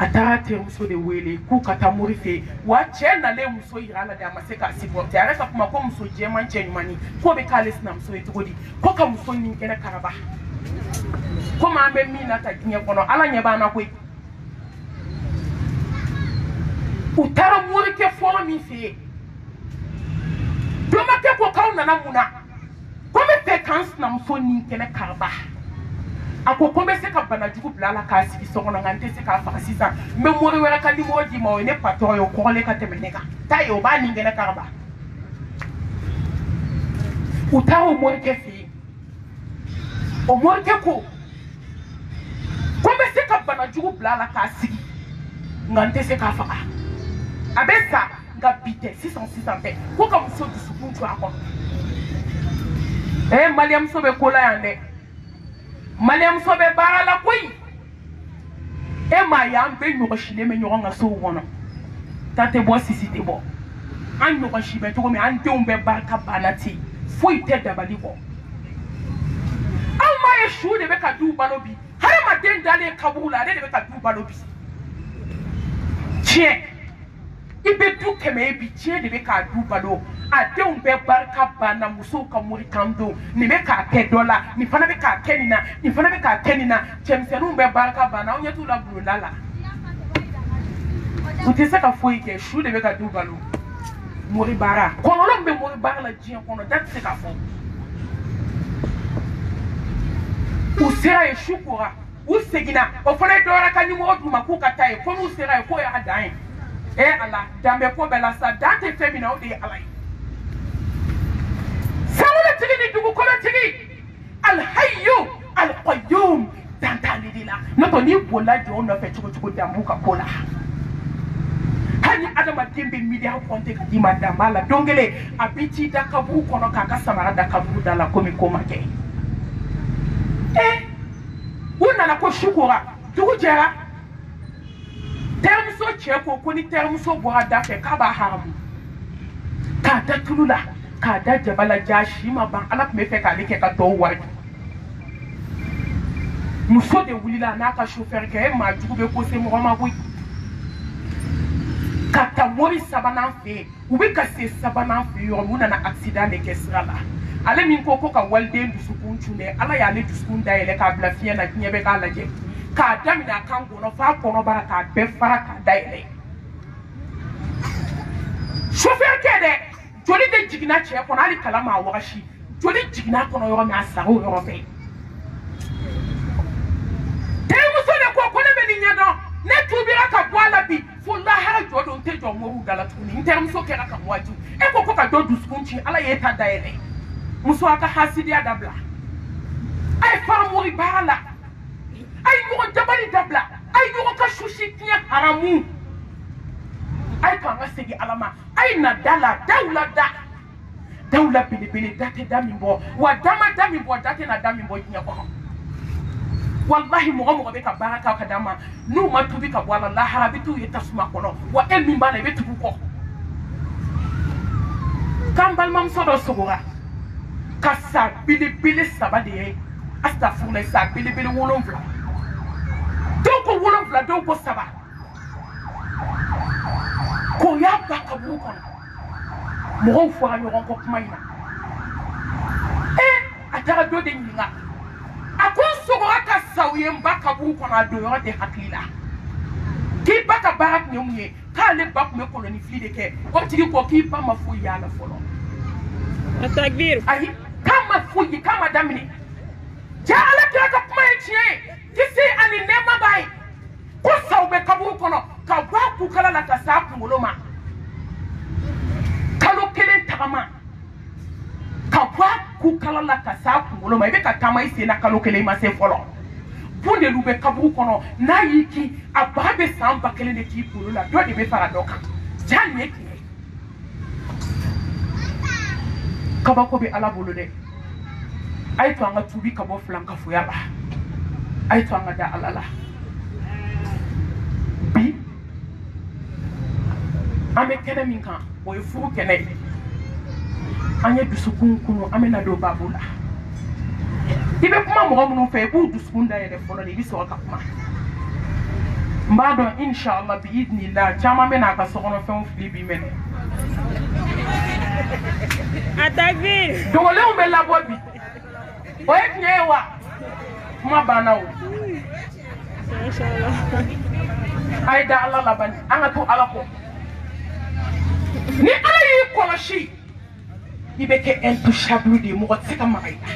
Speaker 1: a taara terimuso de wele k'u ka taa mori fɛ yen wa cɛ nalen muso yira a la de a ma se k'a sibɔrɔte a yɛrɛ ka kuma ko muso jɛman cɛ ɲuman ni k'o bɛ k'ale sinamuso ye cogo di ko ka muso ni kɛnɛ karaba komi an bɛ min na ta diɲɛ kɔnɔ ala ɲɛ b'an na koyi u taara morikɛ fɔlɔ min fɛ yen dɔmakɛ ko k'aw nana mun na ko n bɛ fɛ k'an sinamuso ni kɛnɛ karaba a ko ko n bɛ se ka bana jugu bila a la k'a sigi so kɔnɔ nka n tɛ se k'a faga sisan n bɛ mori wɛrɛ ka nimoro d'i ma o ye ne patɔrɔn ye o kɔgɔlen ka tɛmɛ ne kan taa ye o b'a ni kɛnɛ karaba u taara o morikɛ fɛ yen o morikɛ ko ko n bɛ se ka bana jugu bila a la k'a sigi nka n tɛ se k'a faga a bɛ sa nka bi tɛ sisan sisan tɛ ko ka muso dusukun jɔ a kɔnɔ ee maliyamuso bɛ ko la yan dɛ maliyamuso bɛ baara la koyi e m'a ye an bɛɛ ɲɔgɔn silen bɛ ɲɔgɔn ka sow kɔnɔ ta tɛ bɔ sisi tɛ bɔ an ɲɔgɔn si bɛ cogo min an denw bɛɛ barika banna ten foyi tɛ dabali kɔ anw m'a ye su de bɛ ka duw balo bi hadamaden dalen kaburu la ale de bɛ ka du balo bi tiɲɛ i bɛ du kɛmɛ ye bi diɲɛ de bɛ k'a du balo a denw bɛɛ barika banna musow ka morikan don nin bɛ k'a kɛ dɔ la nin fana bɛ k'a kɛ nin na nin fana bɛ k'a kɛ nin na cɛmisɛnninw bɛɛ barika banna aw ɲɛ t'u la bulonda la u tɛ se ka foyi kɛ su de bɛ ka du balo mori baara kɔlɔlɔ min bɛ mori baara la diɲɛ kɔnɔ da tɛ se ka fɔ u sera ye su kora u seginna o fana ye dɔwɛrɛ ka ɲɛmɔgɔ d'u ma k'u ka taa ye ko n'u sera ye k'o y'a dan ye e eh, ala dan bɛ ko bɛɛ la sa dan tɛ fɛn min na o de ye ala ye sanwolotigi ni dugukolotigi alhayu alqayyum dan t'ale de la n'o tɛ n'i bolila jɔnw nɔfɛ cogo cogo dan b'u ka ko la hali ni adamaden bɛ miiriya kɔnte ka d'i ma dan b'a la don kelen a bɛ t'i da kaburu kɔnɔ k'a ka samara da kaburu da la komi ko ma kɛ ee eh, u nana ko su kora dugu jɛra terimuso cɛ ko ko ni terimuso bɔra da fɛ k'a b'a haramu k'a da tulu la k'a da jaba la ja si ma ban ala tun bɛ fɛ k'ale kɛ ka tɔw wari muso de wulila n'a ka sofɛri kɛ e maa jugu bɛ ko se mɔgɔ ma koyi ka ta mori sabanan fɛ yen u bɛ ka se sabanan fɛ yɔrɔ u nana accident de kɛ sira la ale min ko ko ka waliden dusukun cunɛ ala y'ale dusukun dayɛlɛ k'a bila fiɲɛ na diɲɛ bɛɛ k'a lajɛ k'a daminɛ a kan kɔnɔ f'a kɔnɔbara k'a bɛɛ fara k'a dayɛlɛ chauffeur tɛ dɛ joli de jiginna cɛ kɔnɔ hali kala maa wagasi joli jiginna kɔnɔ yɔrɔ min a sara o yɔrɔ bɛɛ terimuso de ko ko ne bɛ nin ɲɛdɔn ne tuubira ka bɔ a la bi fo lahara jɔ don tɛ jɔ moriw dala tuguni n terimuso kɛra ka waaju e ko ko ka dɔ dusukun ci ala y'e ta dayɛlɛ muso a ka hasidiya dabila a ye fara mori baara la a ye ɲɔgɔn jabali dabila a ye ɲɔgɔn ka susi tiɲɛ haramu a ye to an ka segin ala ma a ye na da la daw la da daw la belebele da tɛ da min bɔ wa dama da min bɔ da tɛ na da min bɔ diɲɛ kɔnɔ walahi mɔgɔ mɔgɔ bɛ ka baara k'aw ka d'a ma n'u ma tubi ka bɔ a la lahara bɛ t'u ye tasuma kɔnɔ wa e min b'a la i bɛ tugu kɔ k'an balimamuso dɔ sogora ka sa belebele saba de ye asitafurula sa belebele wolonwula dɔw ko wolonwula dɔw ko saba k'o y'a ba kaburu kɔnɔ mɔgɔw fɔra ɲɔgɔn kɔ kuma in na ee a taara dɔ de ɲininka a ko n sogora ka sa u ye n ba kaburu kɔnɔ a don yɔrɔ tɛ hakili la k'i ba ka baara tun ye mun ye k'ale ba tun bɛ kɔlɔnifili de kɛ o tigi ko k'i ba ma foyi y'a la fɔlɔ ayi k'a ma foyi k'a ma daminɛ ja ala kira ka kuma ye tiɲɛ ye kisi ani nɛɛma b'a ye ko saw bɛ kaburu kɔnɔ ka bɔ a kukala la ka s'a kunkolo ma kalo kelen tagama ka bɔ a kukala la ka s'a kunkolo ma i bɛ ka taama i sen na kalo kelen i ma se fɔlɔ bon de lu bɛ kaburu kɔnɔ n'a y'i kin a ba bɛ san ba kelen de k'i kunkolo la dɔ de bɛ fara dɔ kan jaa nin ye tiɲɛ ye kabako bɛ ala bolo dɛ a ye to an ka tubi ka bɔ filan kafoya la a ye to an ka da ala la bi an bɛ kɛnɛ min kan o ye furu kɛnɛ ye an ye dusukun kunu an bɛna don babu la i bɛ kuma mɔgɔ minnu fɛ i b'u dusukun da yɛrɛ fɔlɔ de i bɛ sɔrɔ ka kuma n b'a dɔn inshallah bi idinila caman bɛ n'a ka sokɔnɔfɛnw fili bi dogolenw bɛ labɔ bi o ye tiɲɛ ye wa kuma banna o a ye da ala labani an ka to ala kɔ ni ala y'i kɔlɔsi i bɛ kɛ intouchable de ye mɔgɔ tɛ se ka maga i la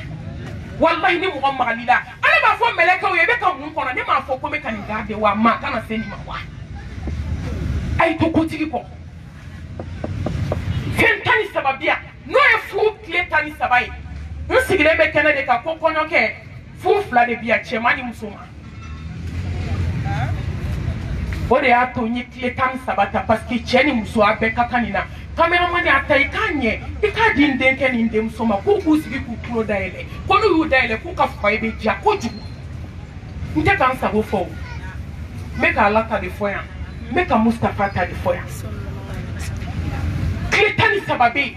Speaker 1: walahi ni mɔgɔ magali la ala b'a fɔ mɛlɛkɛw ye i bɛ ka mun kɔnɔ ne m'a fɔ ko n bɛ ka nin garde wa maa kana se nin ma wa a ye to kotigi kɔ fɛn tan ni sababiya n'o ye furu tile tan ni saba ye n sigilen bɛ kɛnɛ de kan ko kɔɲɔkɛ furu fila de biya cɛman ni muso ma o de y'a to n ye tile tan ni saba ta parce que cɛ ni muso a bɛɛ ka kan nin na kameramani a ta i k'a ɲɛ i k'a di n denkɛ ni n denmuso ma k'u k'u sigi k'u tulo dayɛlɛ ko n'u y'u dayɛlɛ k'u ka faye bɛ diya kojugu n tɛ ka n sago fɔ o n bɛ ka ala ta de fɔ yan n bɛ ka mustapha ta de fɔ yan tile tan ni saba bɛ yen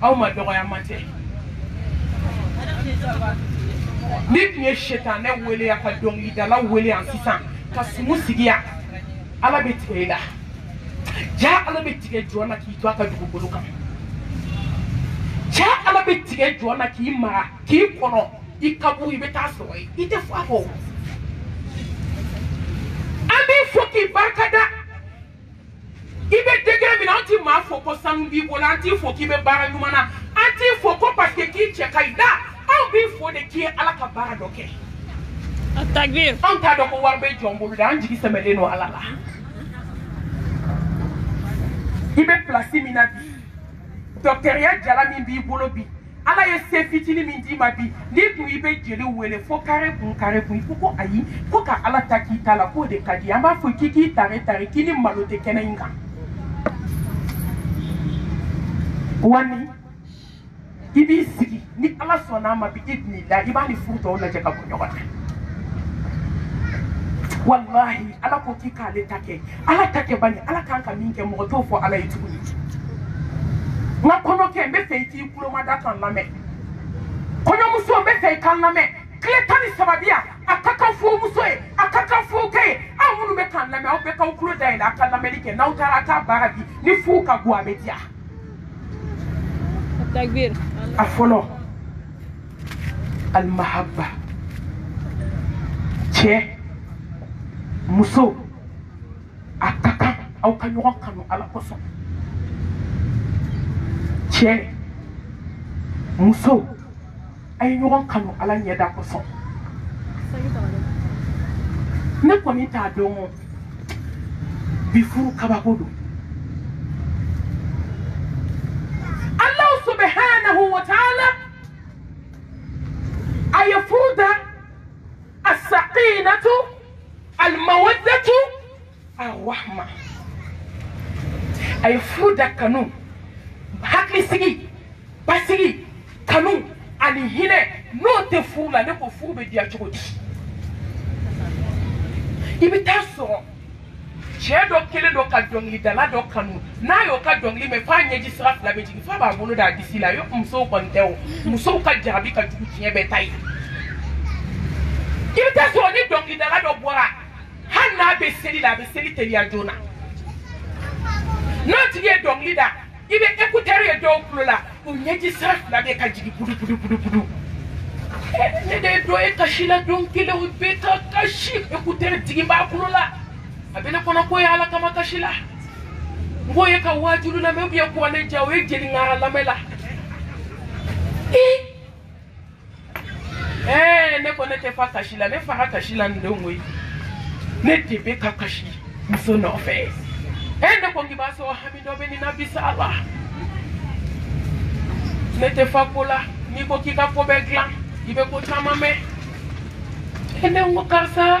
Speaker 1: aw ma dɔgɔya ma tɛ ni tun ye setanɛ wele a ka dɔnkilidala wele yan sisan ka sumu sigi yan ala bɛ tigɛ i la ja ala bɛ tigɛ jɔn na k'i to a ka dugukolo kan ja ala bɛ tigɛ jɔn na k'i mara k'i kɔnɔ i kabu i bɛ taa sɔrɔ yen i tɛ fɔ a kɔ an b'i fo k'i barika da i bɛ degere min na an ti maa fo ko sanu b'i bolo an t'i fo k'i bɛ baara ɲuman na an t'i fo ko paseke k'i cɛ ka ɲi da anw b'i fo de k'i ye ala ka baara dɔ kɛ anw t'a dɔn ko wari bɛ jɔn bolo dɛ an jigi sɛmɛlen don ala la i bɛ pilasi min na bi dɔkitɛriya jala min b'i bolo bi ala ye se fitini min d'i ma bi n'i kun i bɛ jeli wele fo kare kun kare kun i ko ko ayi ko ka ala ta k'i ta la k'o de ka di an b'a fɔ k'i k'i tare tare k'i ni malo tɛ kɛnɛ in kan wani i b'i sigi ni ala sɔnn'a ma bi i tun i la i b'a ni furu tɔw lajɛ ka bɔ ɲɔgɔn na walahi ala ko k'i k'ale ta kɛ ala ka kɛ bani ala kan ka min kɛ mɔgɔ t'o fɔ ala ye tuguni n ka kɔɲɔkɛ n bɛ fɛ i k'i kulomada kan lamɛn kɔɲɔmuso n bɛ fɛ i kan lamɛn tile tan ni saba bi yan a ka kan furumuso ye a ka kan furukɛ ye aw minnu bɛ kan lamɛn aw bɛɛ k'aw kulo dayɛlɛ a ka lamɛnni kɛ n'aw taara a k'a baara di ni furu ka go a bɛ diya a fɔlɔ alimahaba cɛ muso a ka kan aw ka ɲɔgɔn kanu ala kosɔn cɛ muso a ye ɲɔgɔn kanu ala ɲɛda kosɔn ne kɔni t'a dɔn o bi furu kabako don alahu subhanahu wa taala a ye furu da asakinatu almawaddatu arrahma a ye furu da kanu hakilisigi basigi kanu ani hinɛ n'o tɛ furu la ne ko furu bɛ diya cogo di i bɛ taa sɔrɔ cɛ dɔ kelen dɔ ka dɔnkilidala dɔ kanu n'a y'o ka dɔnkili mɛn f'a ɲɛji sira fila bɛ jigin f'a b'a bolo d'a disi la yo musow kɔni tɛ o musow ka jarabi ka jugu tiɲɛ bɛɛ ta ye i bɛ taa sɔrɔ ni dɔnkilidala dɔ bɔra hali n'a bɛ seli la a bɛ seli teliya joona n'o tigi ye dɔnkili da i bɛ ekutɛri ye dɔw tulo la u ɲɛji sira fila bɛ ka jigin budubudubudubudu ne de ye dɔ ye kasi la don kelen u bɛ ka kasi ekutɛri jigin b'a tulo la a bɛ ne kɔnɔ ko ye ala kama kasi la n k'o ye ka waajulu lamɛn u ye kɔnɛ ja o ye jeliŋara lamɛn la ee ee eh, ne ko ne tɛ fa kasi la ne fa ka kasi la nin don koyi ne de bɛ ka kasi muso nɔfɛ ee eh, ne ko k'i b'a sɔrɔ hami dɔ bɛ nin na bisa a la ne tɛ fa ko la n'i ko k'i ka ko bɛɛ dilan i bɛ ko caman mɛn ee eh, ne ko karisa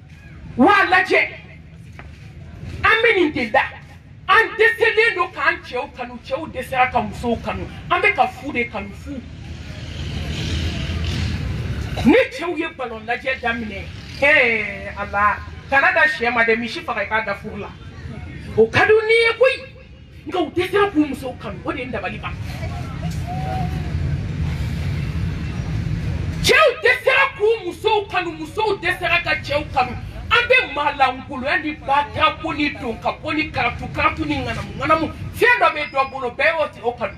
Speaker 1: wa lajɛ an bɛ nin de da an dɛsɛlen don k'an cɛw kanu cɛw dɛsɛra ka musow kanu an bɛ ka fu de kanu fu ni cɛw ye balon lajɛ daminɛ ee ala kana da sɛ ma dɛ misi faga i k'a da furu la o ka di n'i ye koyi nka u tɛ siran k'u musow kanu o de ye n dabali ban cɛw dɛsɛra k'u musow kanu musow dɛsɛra ka cɛw kanu an bɛ maalankoloya ni baatako ni don ka bɔ ni karatu karatu ni ŋanamu ŋanamu fɛn dɔ bɛ dɔ bolo bɛɛ y'o o kanu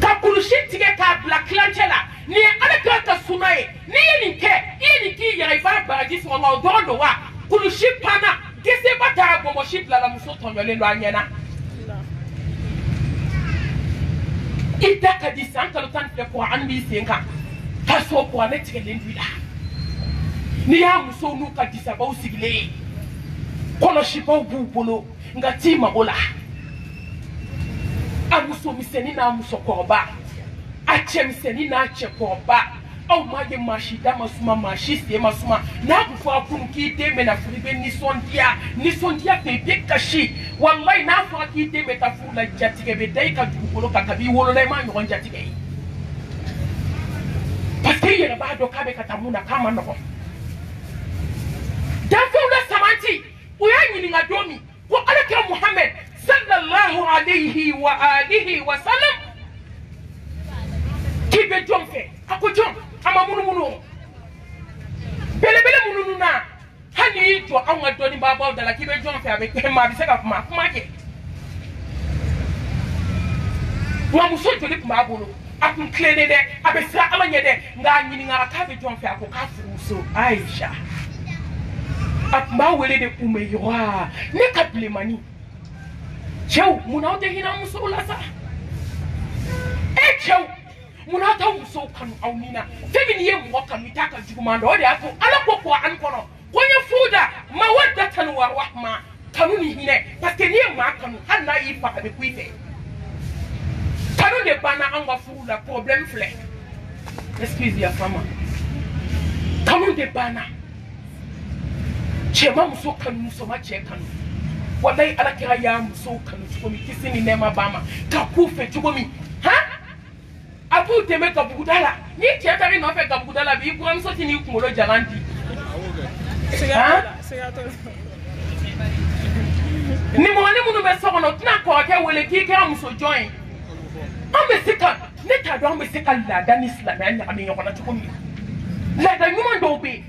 Speaker 1: ka kulusi tigɛ k'a bila tilancɛ la nin ye alakira ka suna ye n'i ye nin kɛ i ye nin k'i yɛrɛ i b'a baraji sɔgɔ nka o dɔrɔn don wa kulusi panna geseba taara bɔbɔsi bilala muso tɔɲɔlen don a ɲɛna i da ka di san kalo tan ni fila kɔ an b'i sen kan ka sɔrɔ kɔ ne tigɛlen don i la n'i y'a musow n'u ka disabaw sigilen ye kɔlɔsibaw b'u bolo nka t'i mago la a musomisɛnnin n'a musokɔrɔba a cɛmisɛnnin n'a cɛkɔrɔba aw m'a ye maa si da ma suma maa si sen ma suma n'a kun fɔra kun k'i den bɛ na furu i bɛ nisɔndiya nisɔndiya fɛ i bɛ kasi walayi n'a fɔra k'i den bɛ taa furu la jatigɛ bɛ da i ka dugukolo kan kabi i wolola i m'a ɲɔgɔn jatigɛ ye parce que i yɛrɛ b'a dɔn k'a bɛ ka taa mun na k'a ma nɔgɔn danfɛnw la sabati o y'a ɲininka don min ko alakira muhamɛd sallallahu alayhi wa alihi wa salam k'i bɛ jɔn fɛ a ko jɔn a ma munumunu o belebele mununu na hali n'i y'i jɔ anw ka dɔnnibaabaw da la k'i bɛ jɔn fɛ a bɛ kɛ maa bɛ se ka kuma a kuma kɛ wa muso joli tun b'a bolo a kun tilennen dɛ a bɛ siran ala ɲɛ dɛ nka a ɲininkara k'a bɛ jɔn fɛ a ko k'a furumuso aisha a tun b'a wele de kun bɛ yɔgɔa ne ka bilemani cɛw mun aw tɛ hinɛ aw musow la sa e cɛw mun aw t'aw musow kanu aw ni na fɛn min ye mɔgɔ kanu i t'a ka juguman dɔn o de y'a to ala ko ko an kɔnɔ koɲɛ fuda mawaddatan wa rahma kanu ni hinɛ parce que n'i ye maa kanu hali n'a y'i fa a bɛ ku i fɛ kanu de banna anw ka furu la problème filɛ excuse ya fama kanu de banna cɛma muso kanu musoma cɛ kanu walayi ala kira y'a musow kanu cogo min kisi ni nɛɛma b'a ma ka k'u fɛ cogo min han a b'u dɛmɛ gabuguda la ni cɛ taara i nɔfɛ gabuguda la bi i buramuso tɛ n'i kunkolo jalan di nimɔgɔni minnu bɛ so kɔnɔ u tɛna kɔrɔkɛ wele k'i kɛra muso jɔn ye an bɛ se ka ne t'a dɔn an bɛ se ka laada ni silamɛya ɲagami ɲɔgɔn na cogo min na laada ɲuman dɔw bɛ yen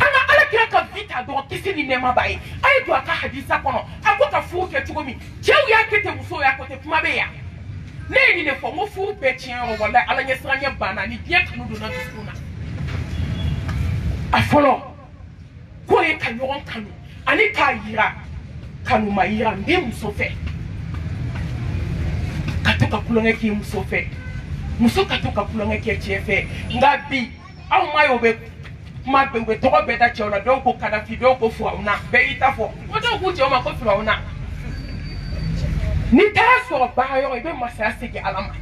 Speaker 1: ala ala kira ka vi t'a dɔgɔ kisi ni nɛɛma b'a ye a ye don a ka hadisa kɔnɔ a ko ka furu kɛ cogo min cɛw y'a kɛ ten musow y'a ko ten kuma bɛ yan ne ye nin de fɔ n ko furu bɛɛ tiɲɛ yɔrɔ wala ala ɲɛ siranyɛ banna ni diɲɛ kanu donna dusukun na a fɔlɔ k'o ye ka ɲɔgɔn kanu ani k'a yira kanu ma yira n bɛ muso fɛ ka to ka kulonkɛ k'i muso fɛ muso ka to ka kulonkɛ kɛ cɛ fɛ nka bi aw ma ye o bɛ kuma bɛɛ u bɛ tɔgɔ bɛɛ da cɛw la dɔw ko kadafi dɔw ko furawuna bɛɛ y'i ta fɔ ko dɔw k'u cɛw ma ko furawuna n'i taara sɔrɔ baara yɔrɔ i bɛ masaya segin ala ma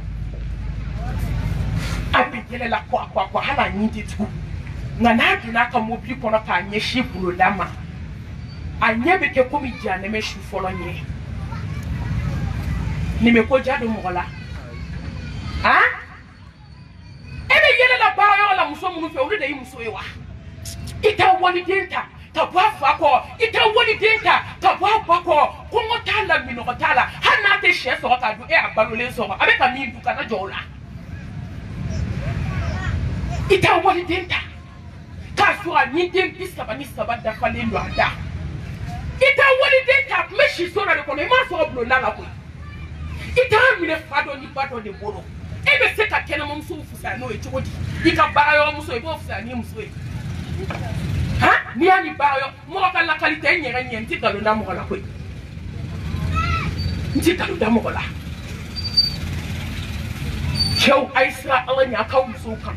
Speaker 1: a bɛ yɛlɛ la kwa kwa kwa hali a ɲin tɛ tugun nka n'a donna a ka mobili kɔnɔ k'a ɲɛsin boloda ma a ɲɛ bɛ kɛ komi janɛmɛ su fɔlɔ ɲɛ nin bɛ ko ja don mɔgɔ la han e bɛ yɛlɛ la baara yɔrɔ la muso minnu fɛ olu de y'i muso ye wa i ka waliden ta ka bɔ a fa kɔ i ka waliden ta ka bɔ a ba kɔ kɔngɔ t'a la minɔgɔ t'a la hali n'a tɛ sɛ sɔrɔ k'a dun e a balolen sɔrɔ a bɛ ka min dun kana jɔ o la i ka waliden ta k'a sɔrɔ a ni den bi saba ni saba dafalen don a da i t'a waliden k'a tun bɛ si so la de kɔnɔ i m'a sɔrɔ bulonda la koyi i t'a minɛ fa dɔ ni ba dɔ de bolo e bɛ se ka kɛnɛmamusow fisaya n'o ye cogo di i ka baara yɔrɔmuso i b'o fisaya n'i muso ye han n'i y'a ni baara yɔrɔ mɔgɔ ka lakali tɛ n yɛrɛ ɲɛ n ti nkalon da mɔgɔ la koyi n ti nkalon da mɔgɔ la cɛw a ye siran ala ɲɛ a k'aw musow kan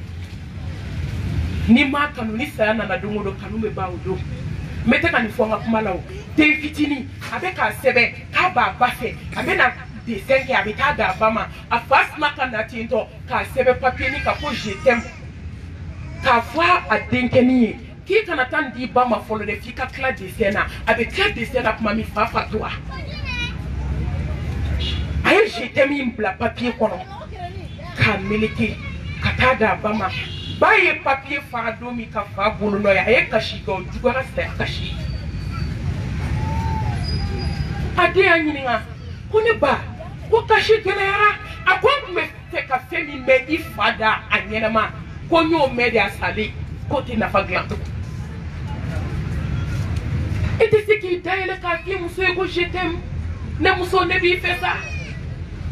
Speaker 1: ni m'a kanu ni saya nana don o don kanu bɛ ban o don n bɛ tɛ ka nin fɔ n ka kuma la o den fitinin a bɛ k'a sɛbɛn k'a b'a ba fɛ a bɛ na desɛn kɛ a bɛ taa d'a ba ma a fa sina ka na ten tɔ k'a sɛbɛn papiye ni ka ko je t'aime k'a fɔ a denkɛnin ye k'i kana taa nin d'i ba ma fɔlɔ dɛ f'i ka tila desɛn na a bɛ tila desɛn na tuma min fa fa to a a ye jetɛmi in bila papiye kɔnɔ k'a meleke ka taa d'a ba ma ba ye papiye fara don min ka fa bolo nɔ ye a ye kasi kɛ o juguyara saya kasi a den y'a ɲininka ko ne ba ko kasi gɛlɛyara a ko n tun bɛ tɛ ka fɛn min bɛ i fa da a ɲɛnama ko n y'o mɛn de a salen k'o tɛ nafa dilan tugun i tɛ se k'i dayɛlɛ k'a f'i muso ye ko je t'aime ne muso ne b'i fɛ sa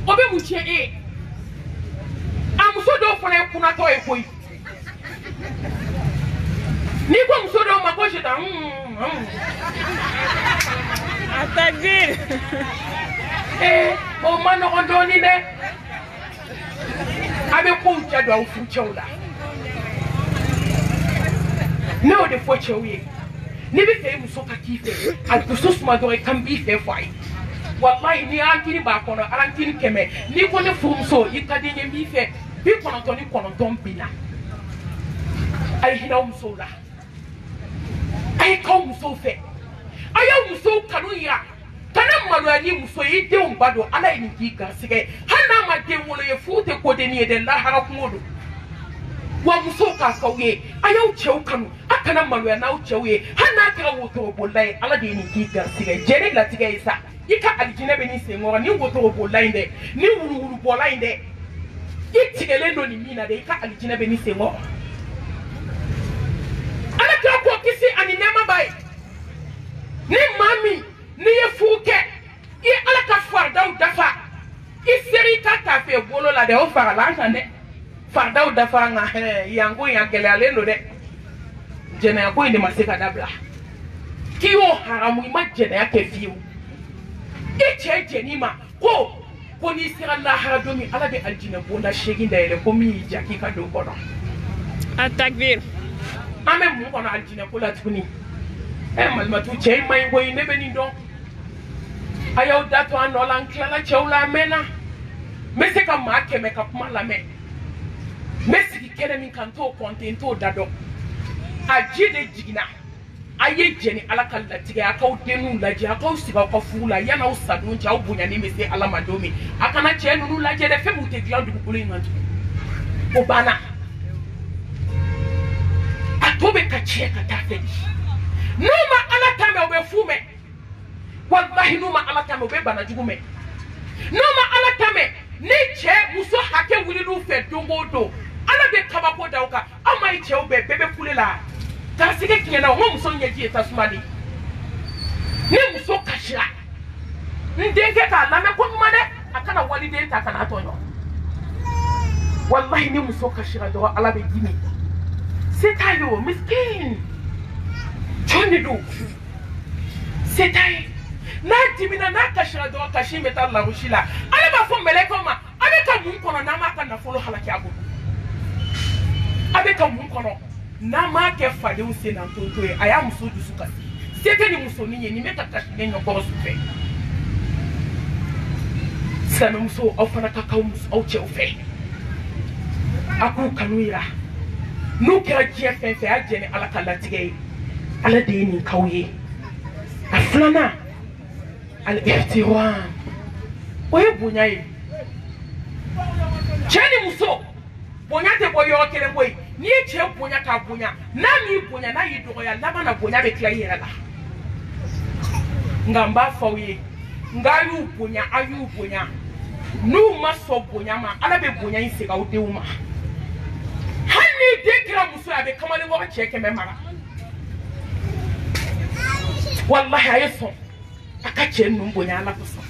Speaker 1: o bɛ mun tiɲɛ e ye a muso dɔw fana ye kunnatɔ ye koyi n'i ko muso dɔw ma ko sita
Speaker 2: a tajiri
Speaker 1: ee o ma nɔgɔn dɔɔni dɛ a bɛ kow ja don aw furu cɛw la ne y'o de fɔ cɛw ye n'i bɛ fɛ i muso ka k'i fɛ a dusu suma dɔrɔn i kan b'i fɛ fɔ a ye walayi ni ankiri b'a kɔnɔ ankiri kɛmɛ n'i ko ne furumuso i ka di n ye n b'i fɛ bi kɔnɔntɔn ni kɔnɔntɔn binna a ye hinɛ aw musow la a ye k'aw musow fɛ a y'aw musow kanu yira kana maloya ni muso ye i denw ba don ala ye nin k'i garisɛgɛ hali n'a ma den wolo ye furu tɛ kodenni ye dɛ lahara kungo don wa musow k'a fɔ aw ye a y'aw cɛw kanu a kana maloya n'aw cɛw ye hali n'a kɛra wotorobolila ye ala de ye nin k'i garisɛgɛ jɛn ni latigɛ ye sa i ka alijinɛ bɛ ni senkɔrɔ ni wotorobola in dɛ ni wuluwulubɔla in dɛ i tigɛlen don nin min na dɛ i ka alijinɛ bɛ ni senkɔrɔ ala kira ko kisi ani nɛɛma b'a ye ni maa min n'i ye furu kɛ i ye ala ka faridaw dafa i seri i ka tafe bolo la dɛ o farala an kan dɛ fandaw dafara nka hɛrɛ yanko in a gɛlɛyalen don dɛ jɛnɛya ko in de ma se ka dabila k'i y'o haramu i ma jɛnɛya kɛ fiyewu e cɛ jɛn'i ma ko ko n'i sera lahara don min ala bɛ alijinɛ bonda seegin dayɛlɛ ko min y'i ja k'i ka don kɔnɔ
Speaker 2: a takbir
Speaker 1: an bɛ mun kɔnɔ alijinɛ ko la tuguni ɛ malimatu cɛ in man ɲi koyi ne bɛ nin dɔn a y'aw da to an nɔ la n tilala cɛw la a mɛnna n bɛ se ka maa kɛmɛ ka kuma lamɛn n bɛ sigi kɛnɛ min kan n t'o kɔnte n t'o da dɔn a ji de jiginna a ye jɛ ni ala ka latigɛ a k'aw denninw lajɛ a k'aw sigi aw ka furu la yan'aw sadon cɛ aw bonyanen bɛ se ala ma don min a kana cɛ ninnu lajɛ dɛ fɛn minnu tɛ dilan dugukolo in kan tugun o banna a to bɛ ka tiɲɛ ka taa fɛ n'u ma ala ta mɛn u bɛ fu mɛn walahi n'u ma ala ta mɛn u bɛ bana jugu mɛn n'u ma ala ta mɛn ni cɛ muso hakɛ wulil'u fɛ don o don ala bɛ kabako da u kan aw ma ye cɛw bɛɛ bɛɛ bɛ kule la garisɛgɛ tiɲɛna o ma muso ɲɛji ye tasuma de ni muso kasira n denkɛ k'a lamɛn ko ɲuman dɛ a kana waliden ta kana tɔɲɔ walahi ni muso kasira dɔrɔn ala bɛ dimi se t'a ye o miskin jɔn de don setan ye n'a dimina n'a kasira dɔrɔn kasi in bɛ taa lagosi la ale b'a fɔ mɛlɛkɛw ma a bɛ ka mun kɔnɔ n'a m'a ka nafolo halaki a bolo a bɛ ka mun kɔnɔ n'a m'a kɛ fadenw sen na tonto ye a y'a muso dusu kasi se tɛ nin musonin ye nin bɛ ka kasilen ɲɔkɔrɔ su fɛ silamɛmuso aw fana ka k'aw muso aw cɛw fɛ a k'u kanu yira n'u kɛra diɲɛ fɛn fɛn a y'a jɛ ni ala ka latigɛ ye ala de ye nin kaw ye a filanan ali ihtiram o ye bonya ye cɛ ni muso bonya tɛ bɔ yɔrɔ kelen koyi n'i ye cɛ bonya k'a bonya n'a m'i bonya n'a y'i dɔgɔya laban na bonya bɛ tila i yɛrɛ la nka n b'a fɔ aw ye n k'a y'u bonya aw y'u bonya n'u ma sɔn bonya ma ala bɛ bonya in segin aw denw ma hali n'i den kɛra fɛ a bɛ kamalen kɔrɔ cɛ kɛmɛ mara walahi a ye sɔn a ka cɛ ninnu bonya ala kosɔn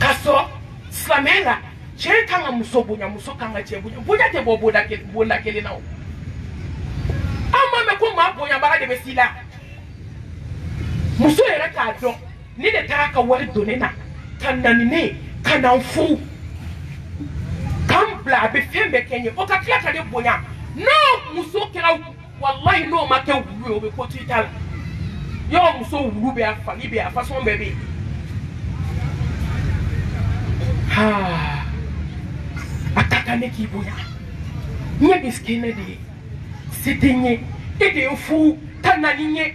Speaker 1: k'a sɔrɔ silamɛya la cɛ kan ka muso bonya muso kan ka cɛ bonya bonya tɛ bɔ bonda ke- bonda kelen na o an m'a mɛn ko maa bonyabaga de bɛ s'i la muso yɛrɛ k'a dɔn ne de taara ka wari don ne na ka na ni ne ye ka na n furu k'an bila a bɛ fɛn bɛɛ kɛ n ye o ka tila ka ne bonya n'o muso kɛra walayi n'o ma kɛ wulu ye o bɛ ko to i ta la yɔrɔ muso wulu bɛ a fali bɛ a fasɔn bɛɛ bɛ yen. Ah. a ka kan ne k'i bonya n ye misikina de ye se tɛ n ye e de ye furu ka na ni n ye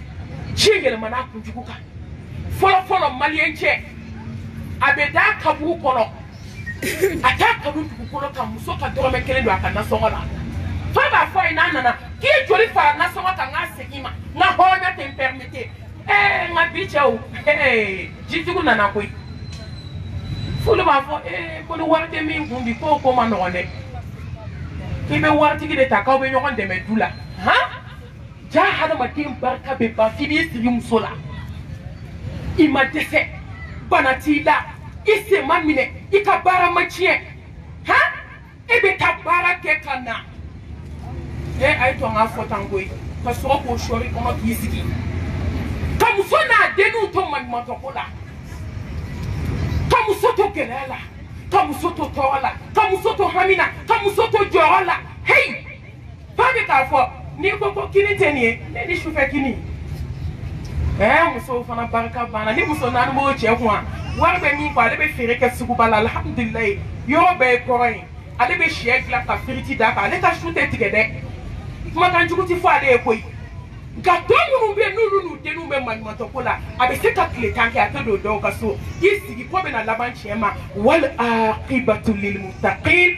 Speaker 1: diɲɛ yɛlɛmana a kunjugu kan fɔlɔfɔlɔ maliyɛn cɛ a bɛ da kaburu kɔnɔ a t'a kanu dugukolo kan muso ka dɔrɔmɛ kelen don a ka nasɔngɔ la fa b'a fɔ a ye n'a nana k'i ye joli fara nasɔngɔ kan n k'a segin ma n ka hɔrɔnya tɛ n pɛrimete ɛɛ n ka bi cɛw jitigiw nana koyi f'olu b'a fɔ ee ko ni wari tɛ min kun bi k'o ko ma nɔgɔn dɛ k'i bɛ waritigi de ta k'aw bɛ ɲɔgɔn dɛmɛ du la han ja hadamaden barika bɛ ban f'i b'i sigi muso la i ma dɛsɛ bana t'i la i sen ma minɛ i ka baara ma tiɲɛ han e bɛ taa baara kɛ ka na ɛ a ye to an k'a fɔ tan koyi ka sɔrɔ k'o sɔri kɔnɔ k'i sigi ka muso n'a denninw to maɲumantɔ ko la ka muso to gɛlɛya la ka muso to tɔɔrɔ la ka muso to hami na ka muso to jɔyɔrɔ la heyi Fábí k'a fɔ n'i ko ko kini tɛ nin ye ne ni sufɛ kini ɛɛ musow fana barika banna ni muso naani b'o cɛ kun wari bɛ min kɔ ale bɛ feere kɛ suguba la alihamudulilayi yɔrɔ bɛɛ ye kɔrɔ ye ale bɛ sɛ dilan ka firiti d'a kan ale ka su tɛ tigɛ dɛ kumakan jugu ti fɔ ale ye koyi nka tɔ minnu bɛ yen n'olu n'u denw bɛ maɲumantɔ ko la a bɛ se ka tile tan kɛ a tɛ don dɔw ka so k'i sigi ko bɛna laban tiɲɛ ma wali akibatulilmutaqin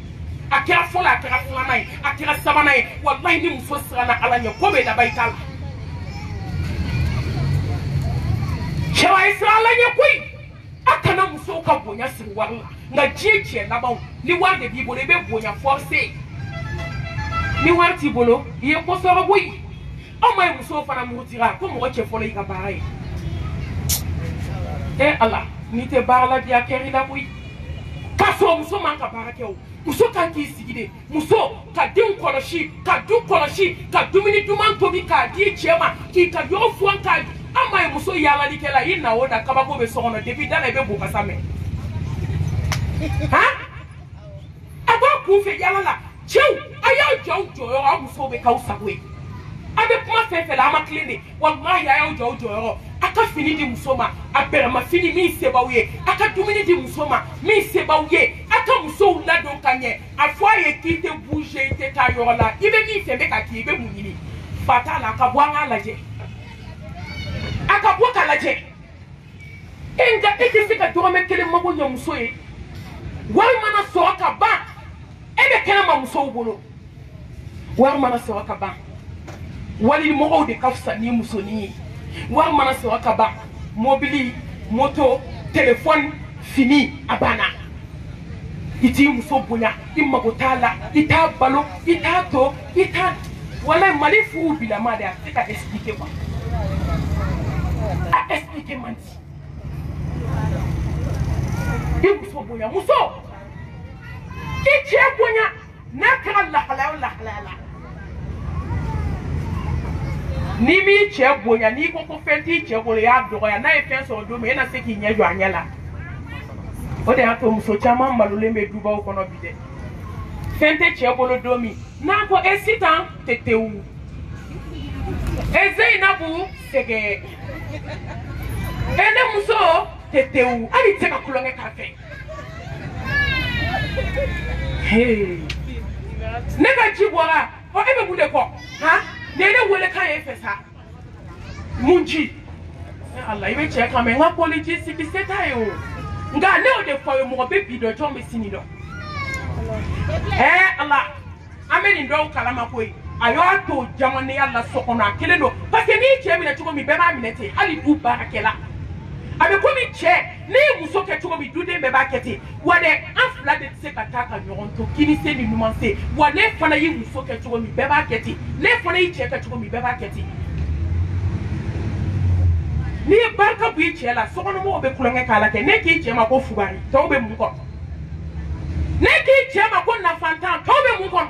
Speaker 1: a kɛra fɔlɔ a kɛra filanan ye a kɛra sabanan ye walayi ni muso siranna ala ɲɛ ko bɛ laban i t'a la cɛw a ye siran ala ɲɛ koyi a kana musow ka bonya siri wari la nka diɲɛ tiɲɛ labanw ni wari de b'i bolo i bɛ bonya force ni wari t'i bolo i ye ko sɔrɔ koyi aw ma ye musow fana murutira ko mɔgɔ cɛ fɔlɔ y'i ka baara ye e eh, ala n'i tɛ baara la bi a kɛr'i la koyi k'a sɔrɔ muso man ka baara kɛ o muso kan k'i sigi de muso ka denw kɔlɔsi ka du kɔlɔsi ka dumuni duman tobi k'a di cɛ ma k'i ka yɔrɔ furan k'a an ma ye muso yaalalikɛla i na o na kabako bɛ so kɔnɔ depi da la i bɛ bokasa mɛn han a b'a kun fɛ yala la cɛw a y'aw jɔ aw jɔyɔrɔ aw musow bɛ k'aw sago ye a bɛ kuma fɛn fɛn la a ma tilen de walahi a y'aw jɔ aw jɔyɔrɔ a ka fini di muso ma a bɛrɛma fini min se b'aw ye a ka dumuni di muso ma min se b'aw ye a ka musow ladon ka ɲɛ a fɔ a ye k'i tɛ bouge i tɛ taa yɔrɔ la i bɛ min fɛ bɛ ka k'i i bɛ mun ɲini fa t'a la a ka bɔ an k'a lajɛ a ka bɔ k'a lajɛ. e nka e tɛ se ka dɔgɔmɛ kelen mago ɲɛ muso ye wari mana sɔrɔ ka ban e bɛ kɛnɛ ma musow bolo wari mana sɔrɔ ka ban wali mɔgɔw de ka fisa ni musonin ye wari mana sɔrɔ ka ban mobili moto telefɔni fini a banna i t'i muso bonya i mago t'a la i t'a balo i t'a to i ka wala mali furuw bilama de a tɛ ka expliquer quoi a expliquer man di i muso bonya muso i cɛ bonya n'a kɛra lahalaya o lahalaya la n'i m'i cɛ bonya n'i ko ko fɛn t'i cɛ bolo i y'a dɔgɔya n'a ye fɛn sɔrɔ don min e na se k'i ɲɛ jɔ a ɲɛ la o de y'a to muso caman malolen bɛ dubaw kɔnɔ bi dɛ fɛn tɛ cɛ bolo don min n'a ko e sitan tɛ tewu e zeyinabu sɛgɛn e ne muso tɛ tewu hali tɛ ka tulonkɛ k'a fɛ ne ka ji bɔra ɔ e bɛ mun de kɔ han nin ye ne weelekan ye fɛ sa mun ci ne ala i bɛ cɛ kan mɛ n ka koliji sigi se t'a ye o nka ne y'o de fɔ a ye mɔgɔ bɛ bi dɔn jɔn bɛ sini dɔn ɛɛ ala an bɛ nin dɔw kalama koyi a y'a to jamanenya la so kɔnɔ a kelen don parce que n'i cɛ minɛ cogo min bɛɛ b'a minɛ ten hali du baarakɛla a bɛ komi cɛ ne ye muso kɛ cogo min duden bɛɛ b'a kɛ ten wa dɛ an fila de tɛ se ka taa ka ɲɔgɔn to kinise ni numan se wa ne fana ye muso kɛ cogo min bɛɛ b'a kɛ ten ne fana ye cɛ kɛ cogo min bɛɛ b'a kɛ ten n'i ye barika bɔ i cɛ la sokɔnɔmɔgɔw bɛ kulonkɛ k'a la kɛ ne k'i cɛ ma ko fugari tɔw bɛ mun kɔnɔ ne k'i cɛ ma ko nafantan tɔw bɛ mun kɔnɔ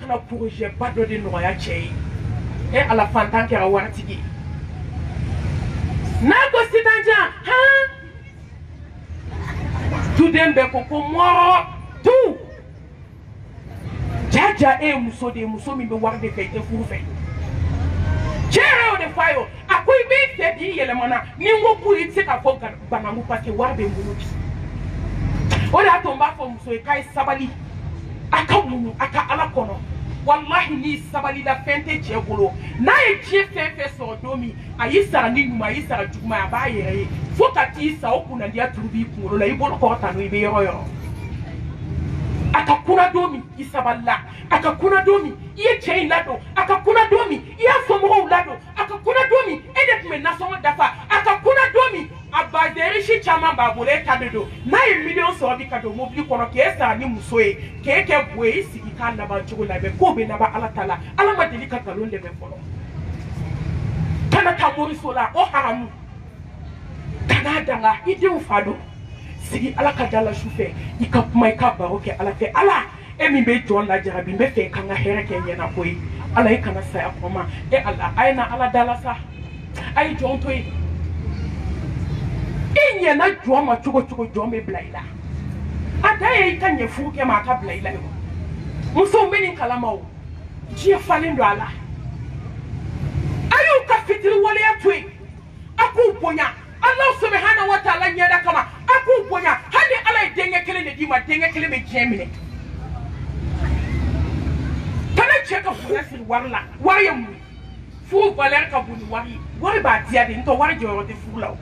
Speaker 1: ka porozɛba dɔ de nɔgɔya cɛ ye e ala fantan kɛra waritigi ye n'a ko sitanjan han duden bɛɛ ko ko mɔrɔ tu jaja e ye muso de ye muso min bɛ wari de fɛ i tɛ furu fɛ cɛ yɛrɛ y'o de fɔ a ye o a ko i b'i fɛ bi yɛlɛmana ni n ko k'u ye i tɛ se k'a fɔ nkalon banangu pake wari bɛ n bolo bi o de y'a to n b'a fɔ muso ye k'a ye sabali a ka muɲu a ka ala kɔnɔ walahi n'i sabalila fɛn tɛ cɛ bolo n'a ye diɲɛ fɛn fɛn sɔrɔ don min a y'i sara ni ɲuman a y'i sara juguman a b'a yɛrɛ ye fo ka t'i sa o kunnadiya turu b'i kunkolo la i bolo kɔrɔ ta n'o i bɛ yɔrɔ yɔrɔ a ka kuna don min i sabalila a ka kuna don min i ye cɛ in ladon a ka kuna don min i y'a fɔ mɔgɔw ladon a ka kuna don min e de tun bɛ nasɔngɔ dafa a ka kuna don min a bazɛrisi caman b'a bolo e ta de don n'a ye miliyɔn sɔrɔ bi ka don mobili kɔnɔ k'e sara ni muso ye k'e kɛ bo ye i sigi k'a laban cogo la mɛ k'o bɛ laban ala ta la ala ma deli ka nkalon dɛmɛ fɔlɔ kana taa moriso la o haramu kan'a danga i denw fa don sigi ala ka da la su fɛ i ka kuma i ka baro kɛ ala fɛ ala e min bɛ jɔn lajarabi n bɛ fɛ k'an ka hɛrɛ kɛ ɲɛna koyi ala e kana saya kɔn ma e ala a ye na ala dala sa a ye jɔn to yen i ɲɛna jɔn ma cogo cogo jɔn bɛ bila i la a da ye i ka ɲɛ furu kɛ ma a ka bila i la yɔrɔ musow bɛ nin kalama o diɲɛ falen don a la a y'u ka fitiri waleya to yen a k'u bonya ala sɛbɛ hana wa taala ɲɛda kama a k'u bonya hali ala ye denkɛ kelen de d'i ma denkɛ kelen bɛ diɲɛ minɛ kana cɛ ka bonya siri wari la wari ye mun furu valeur ka bon ni wari ye wari b'a diya de n'tɔ wari jɔyɔrɔ tɛ furu la o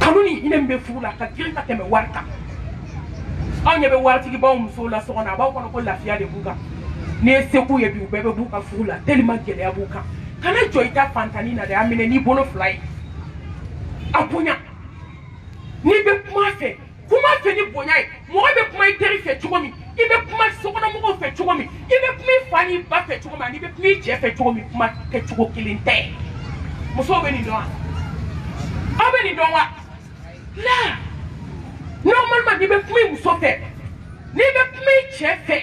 Speaker 1: kanu ni hinɛ min bɛ furu la ka girin ka tɛmɛ wari kan aw ɲɛ bɛ waritigibaw musow la so kɔnɔ a b'aw kɔnɔ ko lafiya de b'u kan n'i ye seko ye bi u bɛɛ bɛ b'u ka furu la tellement gɛlɛya b'u kan kana jɔ i ka fantanni na dɛ a minɛ n'i bolo fila ye a bonya n'i bɛ kuma fɛ kuma fɛ ni bonya ye mɔgɔ bɛ kuma i teri fɛ cogo min i bɛ kuma sokɔnɔmɔgɔw fɛ cogo min i bɛ kuma i fa n'i ba fɛ cogo min ani i bɛ kuma i cɛ fɛ cogo min kuma kɛ cogo kelen tɛ musow bɛ nin dɔn wa aw bɛ nin dɔn wa la normalement n'i bɛ kuma i muso fɛ n'i bɛ kuma i cɛ fɛ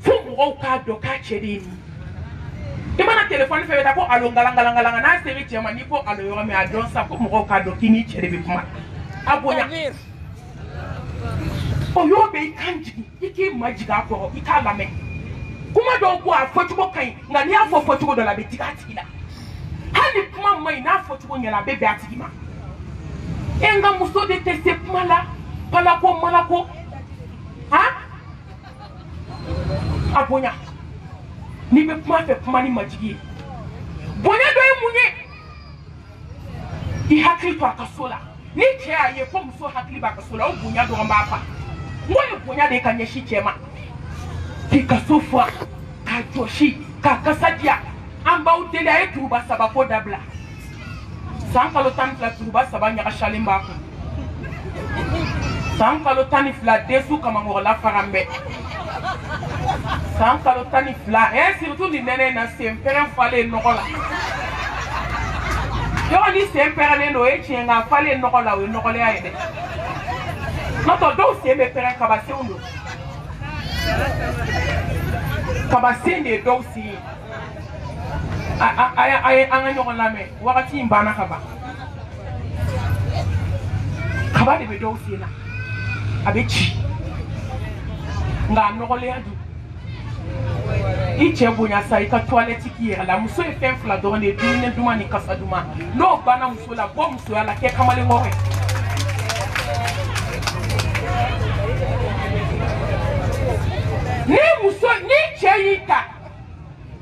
Speaker 1: fo mɔgɔw k'a dɔn k'a cɛ de ye nin i mana telefɔni fɛ bɛ taa ko alo ngalangalangalanga n'a se bɛ cɛ ma n'i ko alo yɔrɔ min a dɔn sa ko mɔgɔw k'a dɔn k'i n'i cɛ de bɛ kuma a bonya o yɔrɔ bɛ i kan jigin i k'i majigin a kɔrɔ i k'a lamɛn kuma dɔw ko a fɔcogo ka ɲi nka n'i y'a fɔ fɔcogo dɔ la a bɛ digi a tigi la hali ni kuma man ɲi n'a fɔcogo ɲɛna a bɛ bɛn a tigi ma e n ka muso de tɛ se kuma la palako malako han a bonya n'i bɛ kuma fɛ kuma ni majigi ye bonya dɔ ye mun ye i hakili to a ka so la ni cɛ y'a ye ko muso hakili b'a ka so la o bonya dɔrɔn b'a fa n ko ye bonya de ye ka ɲɛsin cɛ ma k'i ka so fura k'a jɔsi k'a kasa diya an b'aw deli a ye turuba sabako dabila san kalo tan ni fila turuba saba ɲagasalen b'a kun san kalo tan ni fila desu kamamɔgɔla faran bɛ san kalo tan ni fila ɛ eh, siritu nin nɛnɛ na sen pɛrɛn falen nɔgɔ la yɔrɔ ni sen pɛrɛnnen don o ye tiɲɛ nka falen nɔgɔ la o ye nɔgɔlenya ye dɛ n'o tɛ dɔw sen bɛ pɛrɛn kabasenw don kabasen de ye dɔw sen ye a ye an ka ɲɔgɔn lamɛn wagati in banna ka ban kaba de bɛ dɔw sen na a bɛ ci nka a nɔgɔlenya dun i cɛ bonya sa i ka toilette k'i yɛrɛ la muso ye fɛn fila dɔrɔn de ye dumuni duman ni kasa duman n'o banna muso la bɔ musoya la kɛ kamalen kɔrɔ ye ni muso ni cɛ y'i ta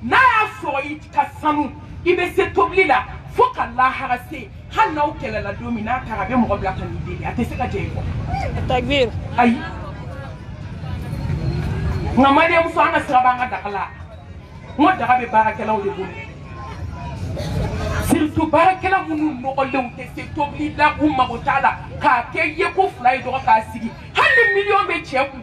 Speaker 1: n'a y'a sɔrɔ i ka sanu i bɛ se tobili la fo ka lahara se hali n'aw kɛlɛla don min n'a taara a bɛ mɔgɔ bila ka n'i deli a tɛ se ka jɛ i kɔ.
Speaker 2: takbir.
Speaker 1: ayi nka mariyamuso an ka sira b'an ka daga la n ko daga bɛ baarakɛlaw de bolo siritu baarakɛla minnu nɔgɔlenw tɛ se tobili la u mago t'a la k'a kɛ yeko fila ye dɔrɔn k'a sigi hali ni miliyɔn bɛ cɛ kun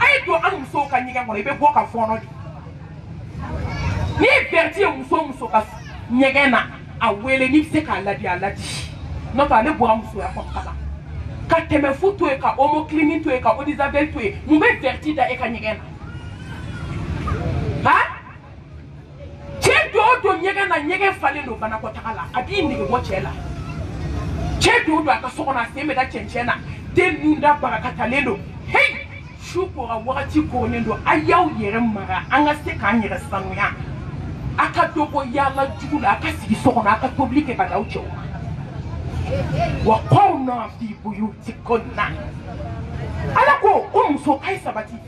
Speaker 1: a ye don an musow ka ɲɛgɛn kɔnɔ i bɛ bɔ ka fɔɔnɔ de n'i ye bɛrɛti ye muso o muso ka ɲɛgɛn na a wele n'i bɛ se k'a ladi a ladi n'o tɛ ale bɔra musoya kɔnɔ ka ban ka tɛmɛ fu to yen ka omo kilini to yen ka odizabɛli to yen mun bɛ bɛrɛti da e ka ɲɛgɛn na ha cɛ don o don ɲɛgɛn na ɲɛgɛn falen don banakɔtaga la a b'i nege bɔ cɛ la cɛ don o don a ka so kɔnɔ a sen bɛ da cɛncɛn na den nun da barakatalen don hei su kora wagati koronnen don a y'aw yɛrɛ mara an ka se k'an yɛrɛ sanuya a ka dɔ bɔ yaala jugu la a ka sigi so kɔnɔ a ka tobili kɛ ka d'aw cɛw ma wa kɔw na fi buyutikunna ala ko ko muso k'a ye sabati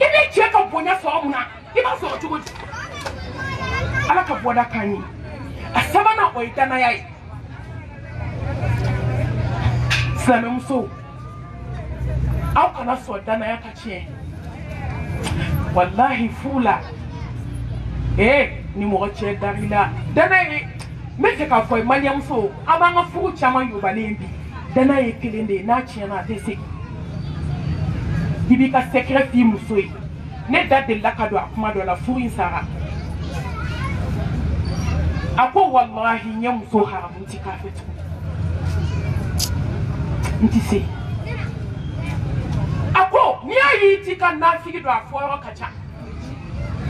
Speaker 1: i bɛ cɛ ka bonya sɔrɔ mun na i b'a sɔrɔ cogo di ala ka bɔda kan ye a sabanan o ye danaya ye silamɛmusow aw kana sɔn danaya ka tiɲɛ walahi furu la ee ni mɔgɔ cɛ darila danaya ye n bɛ fɛ k'a fɔ ye maliyɛmusow an b'an ka furu caman yobalen bi dana ye kelen de ye n'a tiɲɛna a tɛ segin i b'i ka sɛkirɛ f'i muso ye ne da delila ka don a kuma dɔ la furu in sara a ko walahi n ye muso haramu ti k'a fɛ tugun n ti se a ko n'i y'a y'i ti ka nafigi don a fɔ yɔrɔ ka ca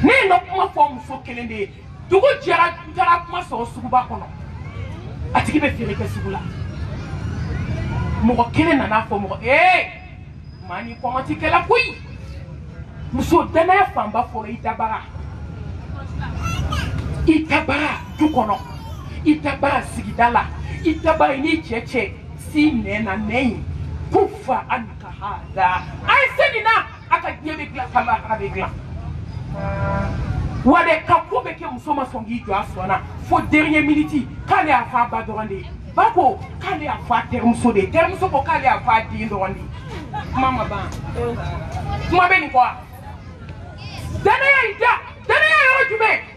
Speaker 1: ne ye n ka kuma fɔ muso kelen de ye dugu jɛra n taara kuma sɔrɔ suguba kɔnɔ a tigi bɛ feere kɛ sugu la mɔgɔ kelen nana fɔ mɔgɔ ee maa ni kɔngɔ ti kɛla koyi muso danaya fanba fɔlɔ i dabara i dabara du kɔnɔ i dabara sigida la i dabara i n'i cɛ cɛ si nɛn na nɛn ye ko fa a naka ha da a ye se nin na a ka diɲɛ bɛ dilan ka lahara bɛ dilan wa dɛ ka ko bɛ kɛ muso ma sɔn k'i jɔ a sɔnna fo dernier minute k'ale y'a fɔ a ba dɔrɔn de ye ba ko k'ale y'a fɔ a terimuso de ye terimuso ko k'ale y'a fɔ a den dɔrɔn de ye kuma ma ban kuma bɛ nin kɔ wa danaya in da danaya yɔrɔ jumɛn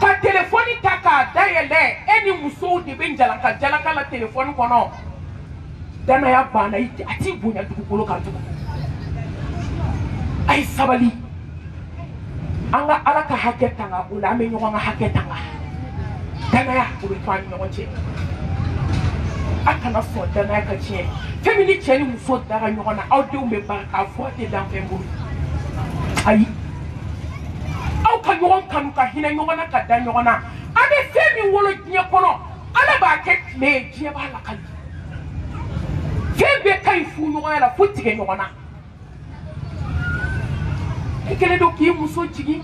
Speaker 1: ka telefɔni ta k'a dayɛlɛ e ni musow de bɛ jalaka jalaka la telefɔni kɔnɔ danaya banna i a t'i bonya dugukolo kan tugun a ye sabali an ka ala ka hakɛ tanga o la an bɛ ɲɔgɔn ka hakɛ tanga danaya o bɛ to an ni ɲɔgɔn cɛ a kana sɔn danaya ka tiɲɛ fɛn min ni cɛ ni muso dara ɲɔgɔn na aw denw bɛ ban k'a fɔ a tɛ dan fɛn bolo ayi aw ka ɲɔgɔn kanu ka hinɛ ɲɔgɔn na ka da ɲɔgɔn na an bɛ fɛn min wolo diɲɛ kɔnɔ ala b'a kɛ tile ye diɲɛ b'a lakali fɛn bɛɛ ka ɲi fu ɲɔgɔnya la fo tigɛ ɲɔgɔn na i kɛlen don k'i muso jigin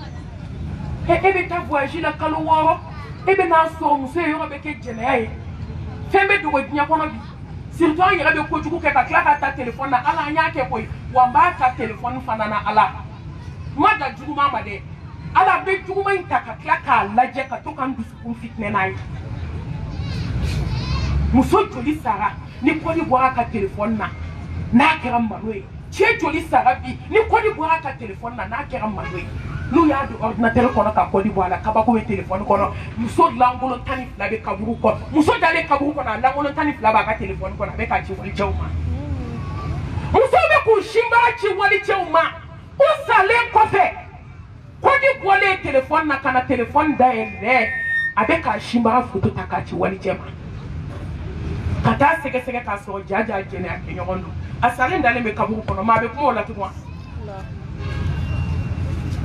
Speaker 1: e e bɛ taa voyage la kalo wɔɔrɔ e bɛ n'a sɔrɔ muso ye yɔrɔ bɛ kɛ jɛnɛya ye fɛn bɛ dogo diɲɛ kɔnɔ bi surtout an yɛrɛ bɛ kojugu kɛ ka tila ka ta telefɔni na ala an y'a kɛ koyi wa n b'a ta telefɔni fana na ala n ma da juguman ma dɛ ala bɛ juguman in ta ka tila k'a lajɛ ka to ka n dusukun fitinɛ n'a ye muso joli sara ni kɔli bɔra ka telefɔni na n'a kɛra malo ye cɛ joli sara bi ni kɔdi bɔra ka telefɔni na n'a kɛra malo ye n'u y'a don ordinatɛri kɔnɔ ka kɔdi bɔ a la kabako bɛ telefɔni kɔnɔ muso lankolon tan ni fila bɛ kaburu kɔnɔ muso dalen kaburu kɔnɔ a lankolon tan ni fila b'a ka telefɔni kɔnɔ a bɛ ka ci wali cɛw ma musow bɛ k'u sinbara ci wali cɛw ma u salen kɔfɛ ko ni bɔlen telefɔni na ka na telefɔni dayɛlɛ a bɛ k'a sinbaga foto ta k'a ci walijɛ ma ka taa sɛgɛsɛgɛ k'a sɔrɔ ja ja jɛnɛ a kɛ ɲɔgɔn don a salen dalen bɛ kaburu kɔnɔ maa bɛ kuma o la tugun wa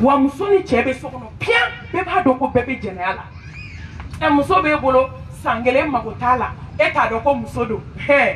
Speaker 1: wa muso ni cɛ bɛ so kɔnɔ piya bɛɛ b'a dɔn ko bɛɛ bɛ jɛnɛya la ɛ muso b'e bolo san kelen mago t'a la e t'a dɔn ko muso don hɛɛ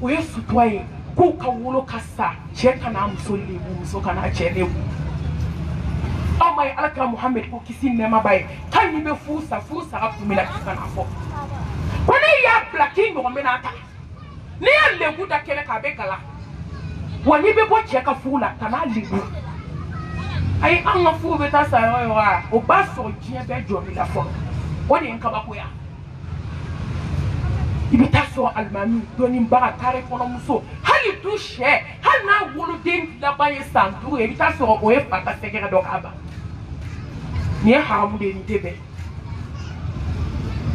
Speaker 1: o ye futuwa ye k'u ka wolo ka sa cɛ kan'a muso lebu muso kan'a cɛ lebu aw ma ye alakira muhamɛdi ko kisi nɛɛma b'a ye k'a n'i bɛ furu sa furu saga kun min na k'i kan'a fɔ ko ne y'a bila k'i ɲɔgɔn bɛna a ta n'i y'a lebu da kɛnɛ k'a bɛ gala wa n'i bɛ bɔ cɛ ka furu la kan'a lebu ayi an ka furu bɛ taa sa yɔrɔ yɔrɔ a o b'a sɔrɔ diɲɛ bɛɛ jɔli la fɔlɔ o de ye n kabakoya i bɛ taa sɔrɔ alimami dɔnnibaga kare kɔnɔmuso hali du sɛ hali n'a woloden laban ye san duuru ye i bɛ taa sɔrɔ o ye fa ka sɛgɛrɛ dɔ k'a ban nin ye haramu de ye nin tɛ bɛn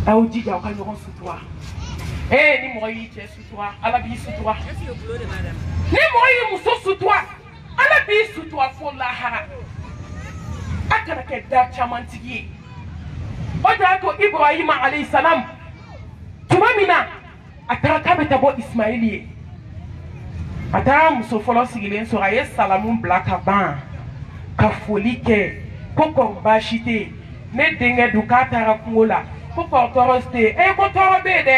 Speaker 1: aw jija aw ka ɲɔgɔn sutura ee ni mɔgɔ y'i cɛ sutura ala b'i sutura ni mɔgɔ y'i muso sutura ala b'i sutura fo lahara a kana kɛ da camantigi ye o de y'a to ibrahima alayisalamu tuma min na a taara k'a bɛ taa bɔ isimayili ye a taara muso fɔlɔ sigilen sɔrɔ a ye salamu bila ka ban ka foli kɛ ko kɔrɔ baasi tɛ yen ne denkɛ dun k'a taara kungo la ko kɔrɔ tɔɔrɔ tɛ yen ee ko tɔɔrɔ bɛ yen dɛ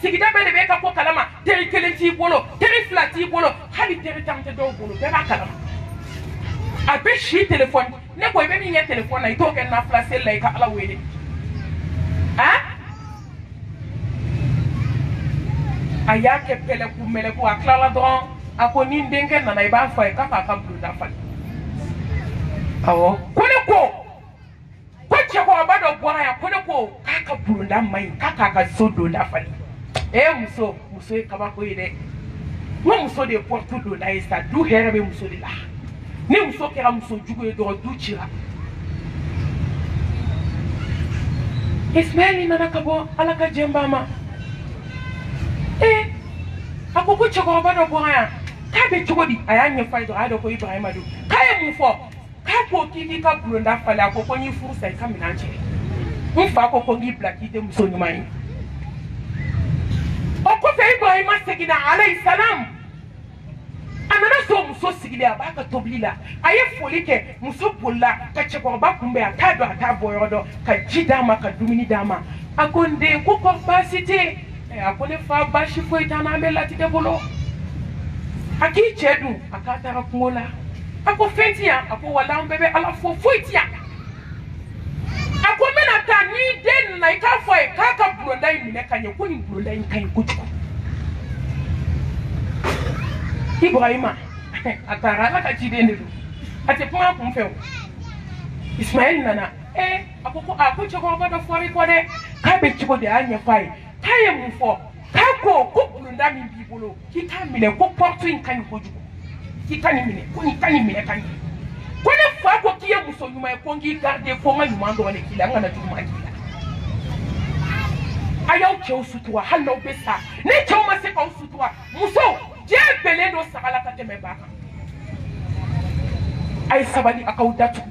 Speaker 1: sigida bɛɛ de bɛ ka ko kalama teri kelen t'i bolo teri fila t'i bolo hali teri tan tɛ dɔw bolo bɛɛ b'a kalama a bɛ si telefɔni ne ko i bɛ min kɛ telefɔni na i t'o kɛ nafila seli la i ka ala wele han a y'a kɛ pɛlɛku mɛlɛku a tilala dɔrɔn a ko ni n denkɛ nana i b'a fɔ a ye k'a k'a ka bulonda falen awɔ ko ne ko ko cɛkɔrɔba dɔ bɔra yan ko ne ko k'a ka bulonda ma ɲi k'a k'a ka so don da fali ee muso muso ye kabako ye dɛ n ko muso de ye pɔrɔtu don da ye sa du hɛrɛ bɛ muso de la ni muso kɛra muso jugu ye dɔrɔn du cira ismaɛli nana ka bɔ ala ka jɛnba ma ee a ko ko cɛkɔrɔba dɔ bɔra yan k'a bɛ cogo di a y'a ɲɛfɔ a ye dɔrɔn a y'a dɔn ko ibrahima don k'a ye mun fɔ k'a ko k'i k'i ka bulonda falen a ko ko n y'i furu sa i ka minɛn cɛ n fa ko ko n k'i bila k'i tɛ muso ɲuman ye o kɔfɛ ibrahima seginna alayhi salam a nana so muso sigilen a b'a ka tobili la a ye foli kɛ muso bolila ka cɛkɔrɔba kunbɛn a t'a dɔn a t'a bɔ yɔrɔ dɔn ka ji d'a ma ka dumuni d'a ma a ko n den ko kɔrɔ baasi tɛ yen a ko ne fa baasi foyi t'an na an bɛ latigɛ bolo a k'i cɛ dun a k'a taara kungo la a ko fɛn ti yan a ko wala an bɛɛ bɛ ala fo foyi ti yan a ko n bɛna taa ni den nana i k'a fɔ a ye k'a ka bulonda in minɛ ka ɲɛ ko nin bulonda in ka ɲi kojugu ibrahima a taara ala ka ciden de don a tɛ kuma a kun fɛ o ismaɛl nana ee a ko a ko cɛkɔrɔba dɔ fɔra i kɔ dɛ k'a bɛ cogo di a y'a ɲɛfɔ a ye k'a ye mun fɔ k'a ko ko bulonda min b'i bolo k'i k'a minɛ ko pɔrɔtu in ka ɲi kojugu k'i ka nin minɛ ko nin ka nin minɛ ka ɲi ko ne fa ko k'i ye muso ɲuman ye ko n k'i garide ko n ka ɲuman dɔrɔn de k'i la n kana juguman k'i la a y'aw cɛw sutura hali n'aw bɛ sa ne cɛw ma se k'aw sutura musow diɲɛ bɛnnen don saga la ka tɛmɛ ba kan a ye sabali a k'aw datugu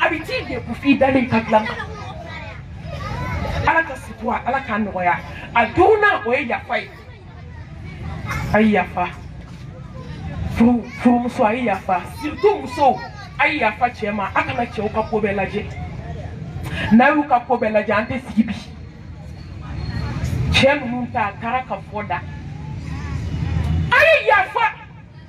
Speaker 1: a bɛ t'i de kun f'i dalen ka dilan kan ala ka sutura ala k'a nɔgɔya a duurunan o ye yafa ye a ye yafa furu furumuso a ye yafa surtout musow a ye yafa cɛ ma a kana cɛw ka ko bɛɛ lajɛ n'a y'u ka ko bɛɛ lajɛ an tɛ sigi bi cɛ ninnu ta a taara ka fɔ da a ye yafa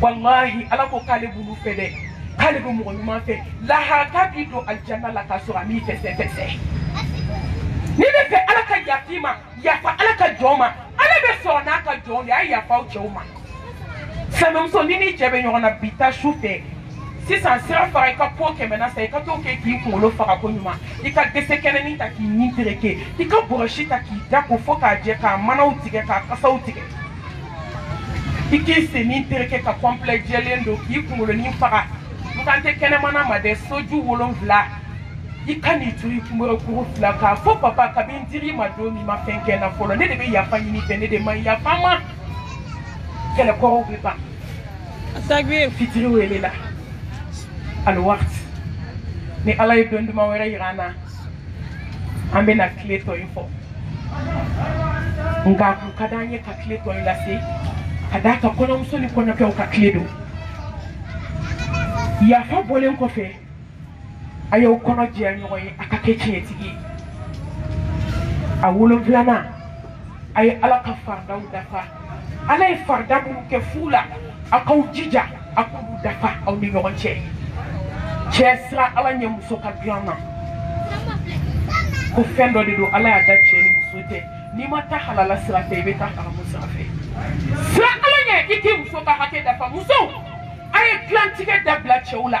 Speaker 1: walahi ala ko k'ale b'olu fɛ dɛ k'ale bɛ mɔgɔ ɲuman fɛ lahara k'a b'i don alijana la k'a sɔrɔ a m'i fɛsɛfɛsɛ n'i bɛ fɛ ala ka yafa i ma yafa ala ka jɔn ma ala bɛ sɔrɔ n'a ka jɔn de a ye yafa aw cɛw ma sinamuso n'i n'i cɛ bɛ ɲɔgɔn na bi taa su fɛ sisan sira fara i ka po kɛmɛna sa i ka t'o kɛ k'i kunkolo faga ko ɲuman i ka gese kɛnɛni ta k'i ɲin tereke i ka bɔrɔsi ta k'i da ko fo k'a jɛ k'a manaw tigɛ k'a kasaw tigɛ i k'i senni tereke ka kɔnpilɛ jɛlen don k'i kunkolonin faga bukan tɛ kɛnɛmana ma dɛ soju wolonwula i ka n'i to i kungolokuru fila kan fo papa kabi n diri ma don min ma fɛn kɛ n na fɔlɔ ne de bɛ yafa ɲini fɛ ne de ma yafa ma kɛlɛkɔrɔw bɛ ban fitiri wele la alwakti ni ala ye don duman wɛrɛ yira an na an bɛ na tile tɔ in fɔ nka kun ka d'an ye ka tile tɔ in lase ka d'a kan kɔɲɔmuso ni kɔɲɔkɛw ka tile don yafa bɔlen kɔfɛ a y'aw kɔnɔ jɛya ɲɔgɔn ye a ka kɛ tiɲɛtigi ye a wolonfilanan a ye ala ka faridaw dafa ala ye farida minnu kɛ fuu la a k'aw jija a k'olu dafa aw ni ɲɔgɔn cɛ cɛ sira ala ɲɛ muso ka dilan na ko fɛn dɔ de don ala y'a da cɛ ni muso tɛ n'i ma taa halala sira fɛ i bɛ taa haramu sira fɛ sira ala ɲɛ i t'i muso ka hakɛ dafa musow a ye dilantigɛ dabila cɛw la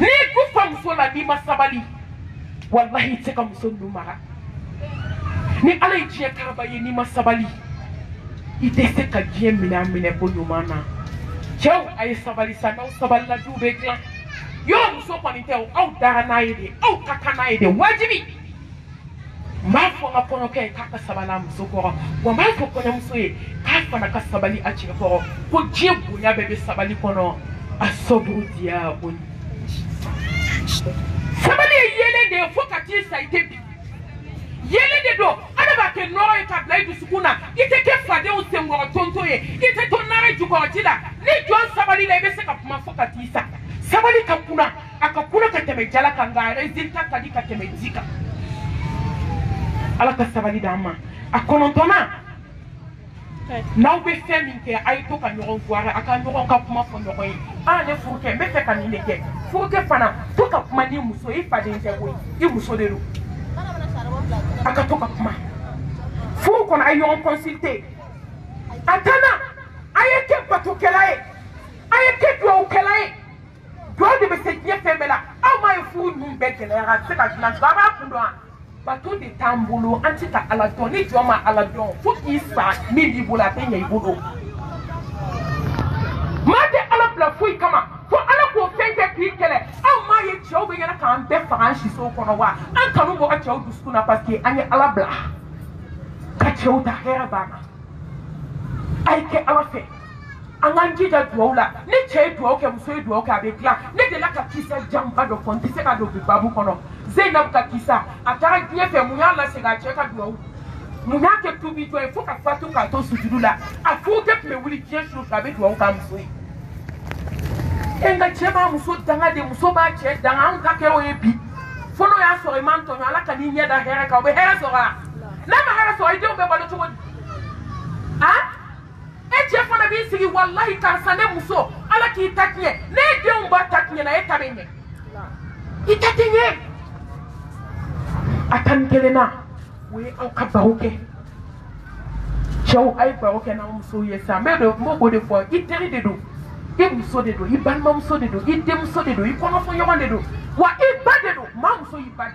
Speaker 1: ne kufa muso la n'i ma sabali walahi i tɛ se ka muso ninnu mara ni ala ye diɲɛ karaba ye n'i ma sabali i tɛ se ka diɲɛ minɛ minɛ ko ɲuman na cɛw a ye sabali sa n'aw sabalila duw bɛ dilan yɔrɔ muso kɔni tɛ o aw dara n'a ye de aw ka kan n'a ye de wajibi n b'a fɔ n ka kɔɲɔkɛ ye k'a ka sabali a muso kɔrɔ wa n b'a fɔ kɔɲɔmuso ye k'a fana ka sabali a cɛ kɔrɔ ko diɲɛ bonya bɛɛ bɛ sabali kɔnɔ a sɔburu diya o ni sabali ye yeelen de ye fo ka t'i sa i tɛ bi yeelen de don ala b'a kɛ nɔrɔ ye ka bila i dusukun na i tɛ kɛ fadenw senkɔrɔ tonto ye i tɛ to nara jukɔrɔji la ni jɔn sabali la i bɛ se ka kuma fo ka t'i sa sabali ka kunna a ka kule ka tɛmɛ jala kan nka resultat ka di ka tɛmɛ ji kan ala ka sabali d'an ma a kɔnɔntɔnna n'aw bɛ fɛn min kɛ a ye to ka ɲɔgɔn buwara a ka ɲɔgɔn ka kuma fɔ ɲɔgɔn ye a ne furukɛ n bɛ fɛ ka nin de kɛ furukɛ fana to ka kuma ni muso i faden tɛ koyi i muso de don a ka to ka kuma furu kɔnɔ a ye ɲɔgɔn consulte a tanna a ye kɛ batokɛla ye a ye kɛ dugawukɛla ye jɔn de bɛ se diɲɛ fɛn bɛɛ la aw m'a ye furu ninnu bɛɛ gɛlɛyara a tɛ se ka dilan tugun a b'a kun dɔn wa bato de t'an bolo an tɛ ka ala dɔn ni jɔn ma ala dɔn fo k'i sa min b'i bolo a tɛ ɲɛ i bolo maa tɛ ala bila foyi kama fo ala k'o fɛn kɛ k'i kɛlɛ aw m'a ye cɛw bɛ yɛlɛ k'an bɛɛ faga an sisow kɔnɔ wa an kanu bɔ ka cɛw dusukun na parce que an ye ala bila ka cɛw ta hɛrɛ b'an na a ye kɛ ala fɛ an k'an jija dugawu la ni cɛ ye dugawu kɛ muso ye dugawu kɛ a bɛ dilan ne delila ka kisa janba dɔ fɔ n tɛ se ka don bi babu kɔnɔ zeinabu ka kisa a taara diɲɛ fɛ mun y'a lasegin a cɛ ka dugawu mun y'a kɛ tubi jɔ ye fo ka fatu k'a to sujudu la a furu tɛ tun bɛ wuli diɲɛ su fila a bɛ dugawu k'a muso ye e nka cɛ b'a muso danga de muso b'a cɛ danga anw ka kɛ o ye bi fo n'o y'a sɔrɔ i man tɔɲɔ ala ka n'i ɲɛ da hɛrɛ kan o bɛ hɛrɛ sɔrɔ wa n'a ma hɛrɛ sɔrɔ i denw bɛ balo cogo di e cɛ fana b'i sigi walahi karisa ne muso ala k'i ta tiɲɛ ne denw b'a ta tiɲɛ na e ta bɛ ɲɛ i ta tɛ ɲɛ a tan ni kelenna o ye aw ka baro kɛ cɛw a ye baro kɛ n'aw musow ye sa n bɛ don n b'o de fɔ i teri de don i muso de don i balimamuso de don i denmuso de don i kɔnɔfɔɲɔgɔn de don wa i ba de don maa muso y'i ba de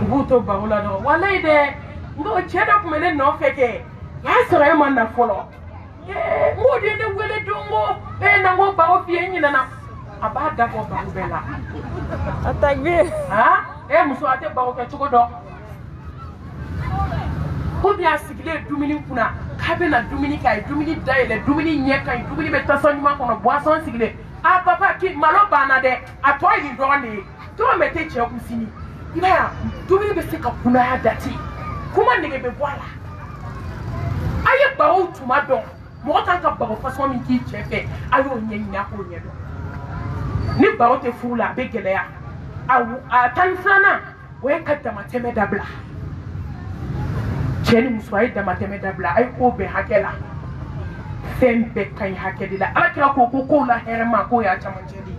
Speaker 1: u b'u to baro la dɔrɔn walayi dɛ n ko cɛ dɔ tun bɛ ne nɔfɛ kɛ a y'a sɔrɔ e ma na fɔlɔ ee n k'o de ye ne wele don ko ee na n ko baro f'i ye n ɲinɛna a b'a da bɔ baro bɛɛ la.
Speaker 2: a ta
Speaker 1: gbe. aa e muso a tɛ baro kɛ cogo dɔn ko bi a sigilen dumuni kunna k'a bɛ na dumuni kɛ a ye dumuni dayɛlɛ dumuni ɲɛ ka ɲi dumuni bɛ tasɔn ɲuman kɔnɔ buwasɔn sigilen aa papa k'i malo banna dɛ a tɔ ye nin dɔrɔn de ye. tɔn bɛ tɛ cɛ kun sini i b'a ya dumuni bɛ se ka kunaya dati kuma nege bɛ bɔ a la a ye barow tuma dɔn mɔgɔ kan ka baro fasɔn min k'i cɛ fɛ a y'o ɲɛɲini a k'o ɲɛdɔn ni baro tɛ furu la a bɛ gɛlɛya a tan ni filanan o ye ka damatɛmɛ dabila cɛ ni muso a ye damatɛmɛ dabila a ye ko bɛn hakɛ la fɛn bɛɛ ka ɲi hakɛ de la ala kira ko ko kow la hɛrɛ ma k'o y'a caman cɛ de ye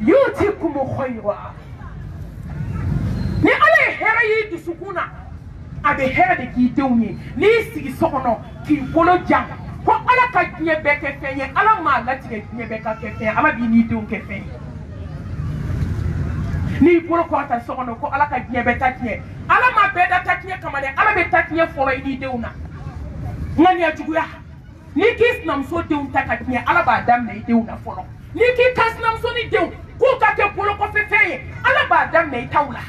Speaker 1: yutikum khayra ni ala ye hɛrɛ y'i dusukun na a bɛ hɛrɛ de k'i denw ye n'i y'i sigi so kɔnɔ k'i bolo jan ko ala ka diɲɛ bɛɛ kɛ fɛn ye ala m'a latigɛ diɲɛ bɛɛ ka kɛ fɛn ye ala b'i n'i denw kɛ fɛn ye n'i bolo kɔrɔta so kɔnɔ ko ala ka diɲɛ bɛɛ ta tiɲɛ ala ma bɛɛ da ta tiɲɛ kama dɛ ala bɛ ta tiɲɛ fɔlɔ i n'i denw na ŋaniya juguya n'i k'i sinamuso denw ta ka tiɲɛ ala b'a daminɛ i denw na fɔlɔ n'i k'i ka sinamuso ni denw k'u ka kɛ bolokɔfɛfɛn ye ala b'a daminɛ i taw la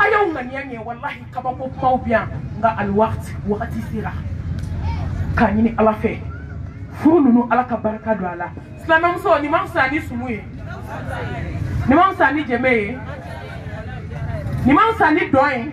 Speaker 1: a y'aw ŋaniya ɲɛ walahi kabako kumaw bɛ yan nka aliwakati wagati sera k'a ɲini ala fɛ furu ninnu ala ka barika don a la silamɛmuso nin ma fisa ni sumu ye nin ma fisa ni jɛmɛ ye nin ma fisa ni dɔn ye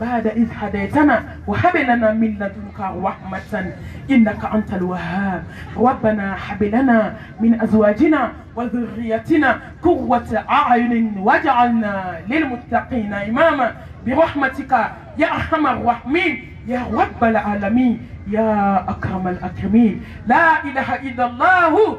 Speaker 1: بعد إذ هديتنا وهب لنا من لدنك رحمة إنك أنت الوهاب ربنا هب لنا من أزواجنا وذريتنا قوة أعين واجعلنا للمتقين إماما برحمتك يا أرحم الراحمين يا رب العالمين يا أكرم الأكرمين لا إله إلا الله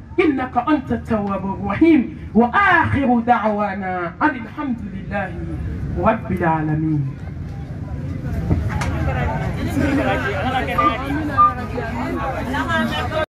Speaker 1: إنك أنت التواب الرحيم وآخر دعوانا أن الحمد لله رب العالمين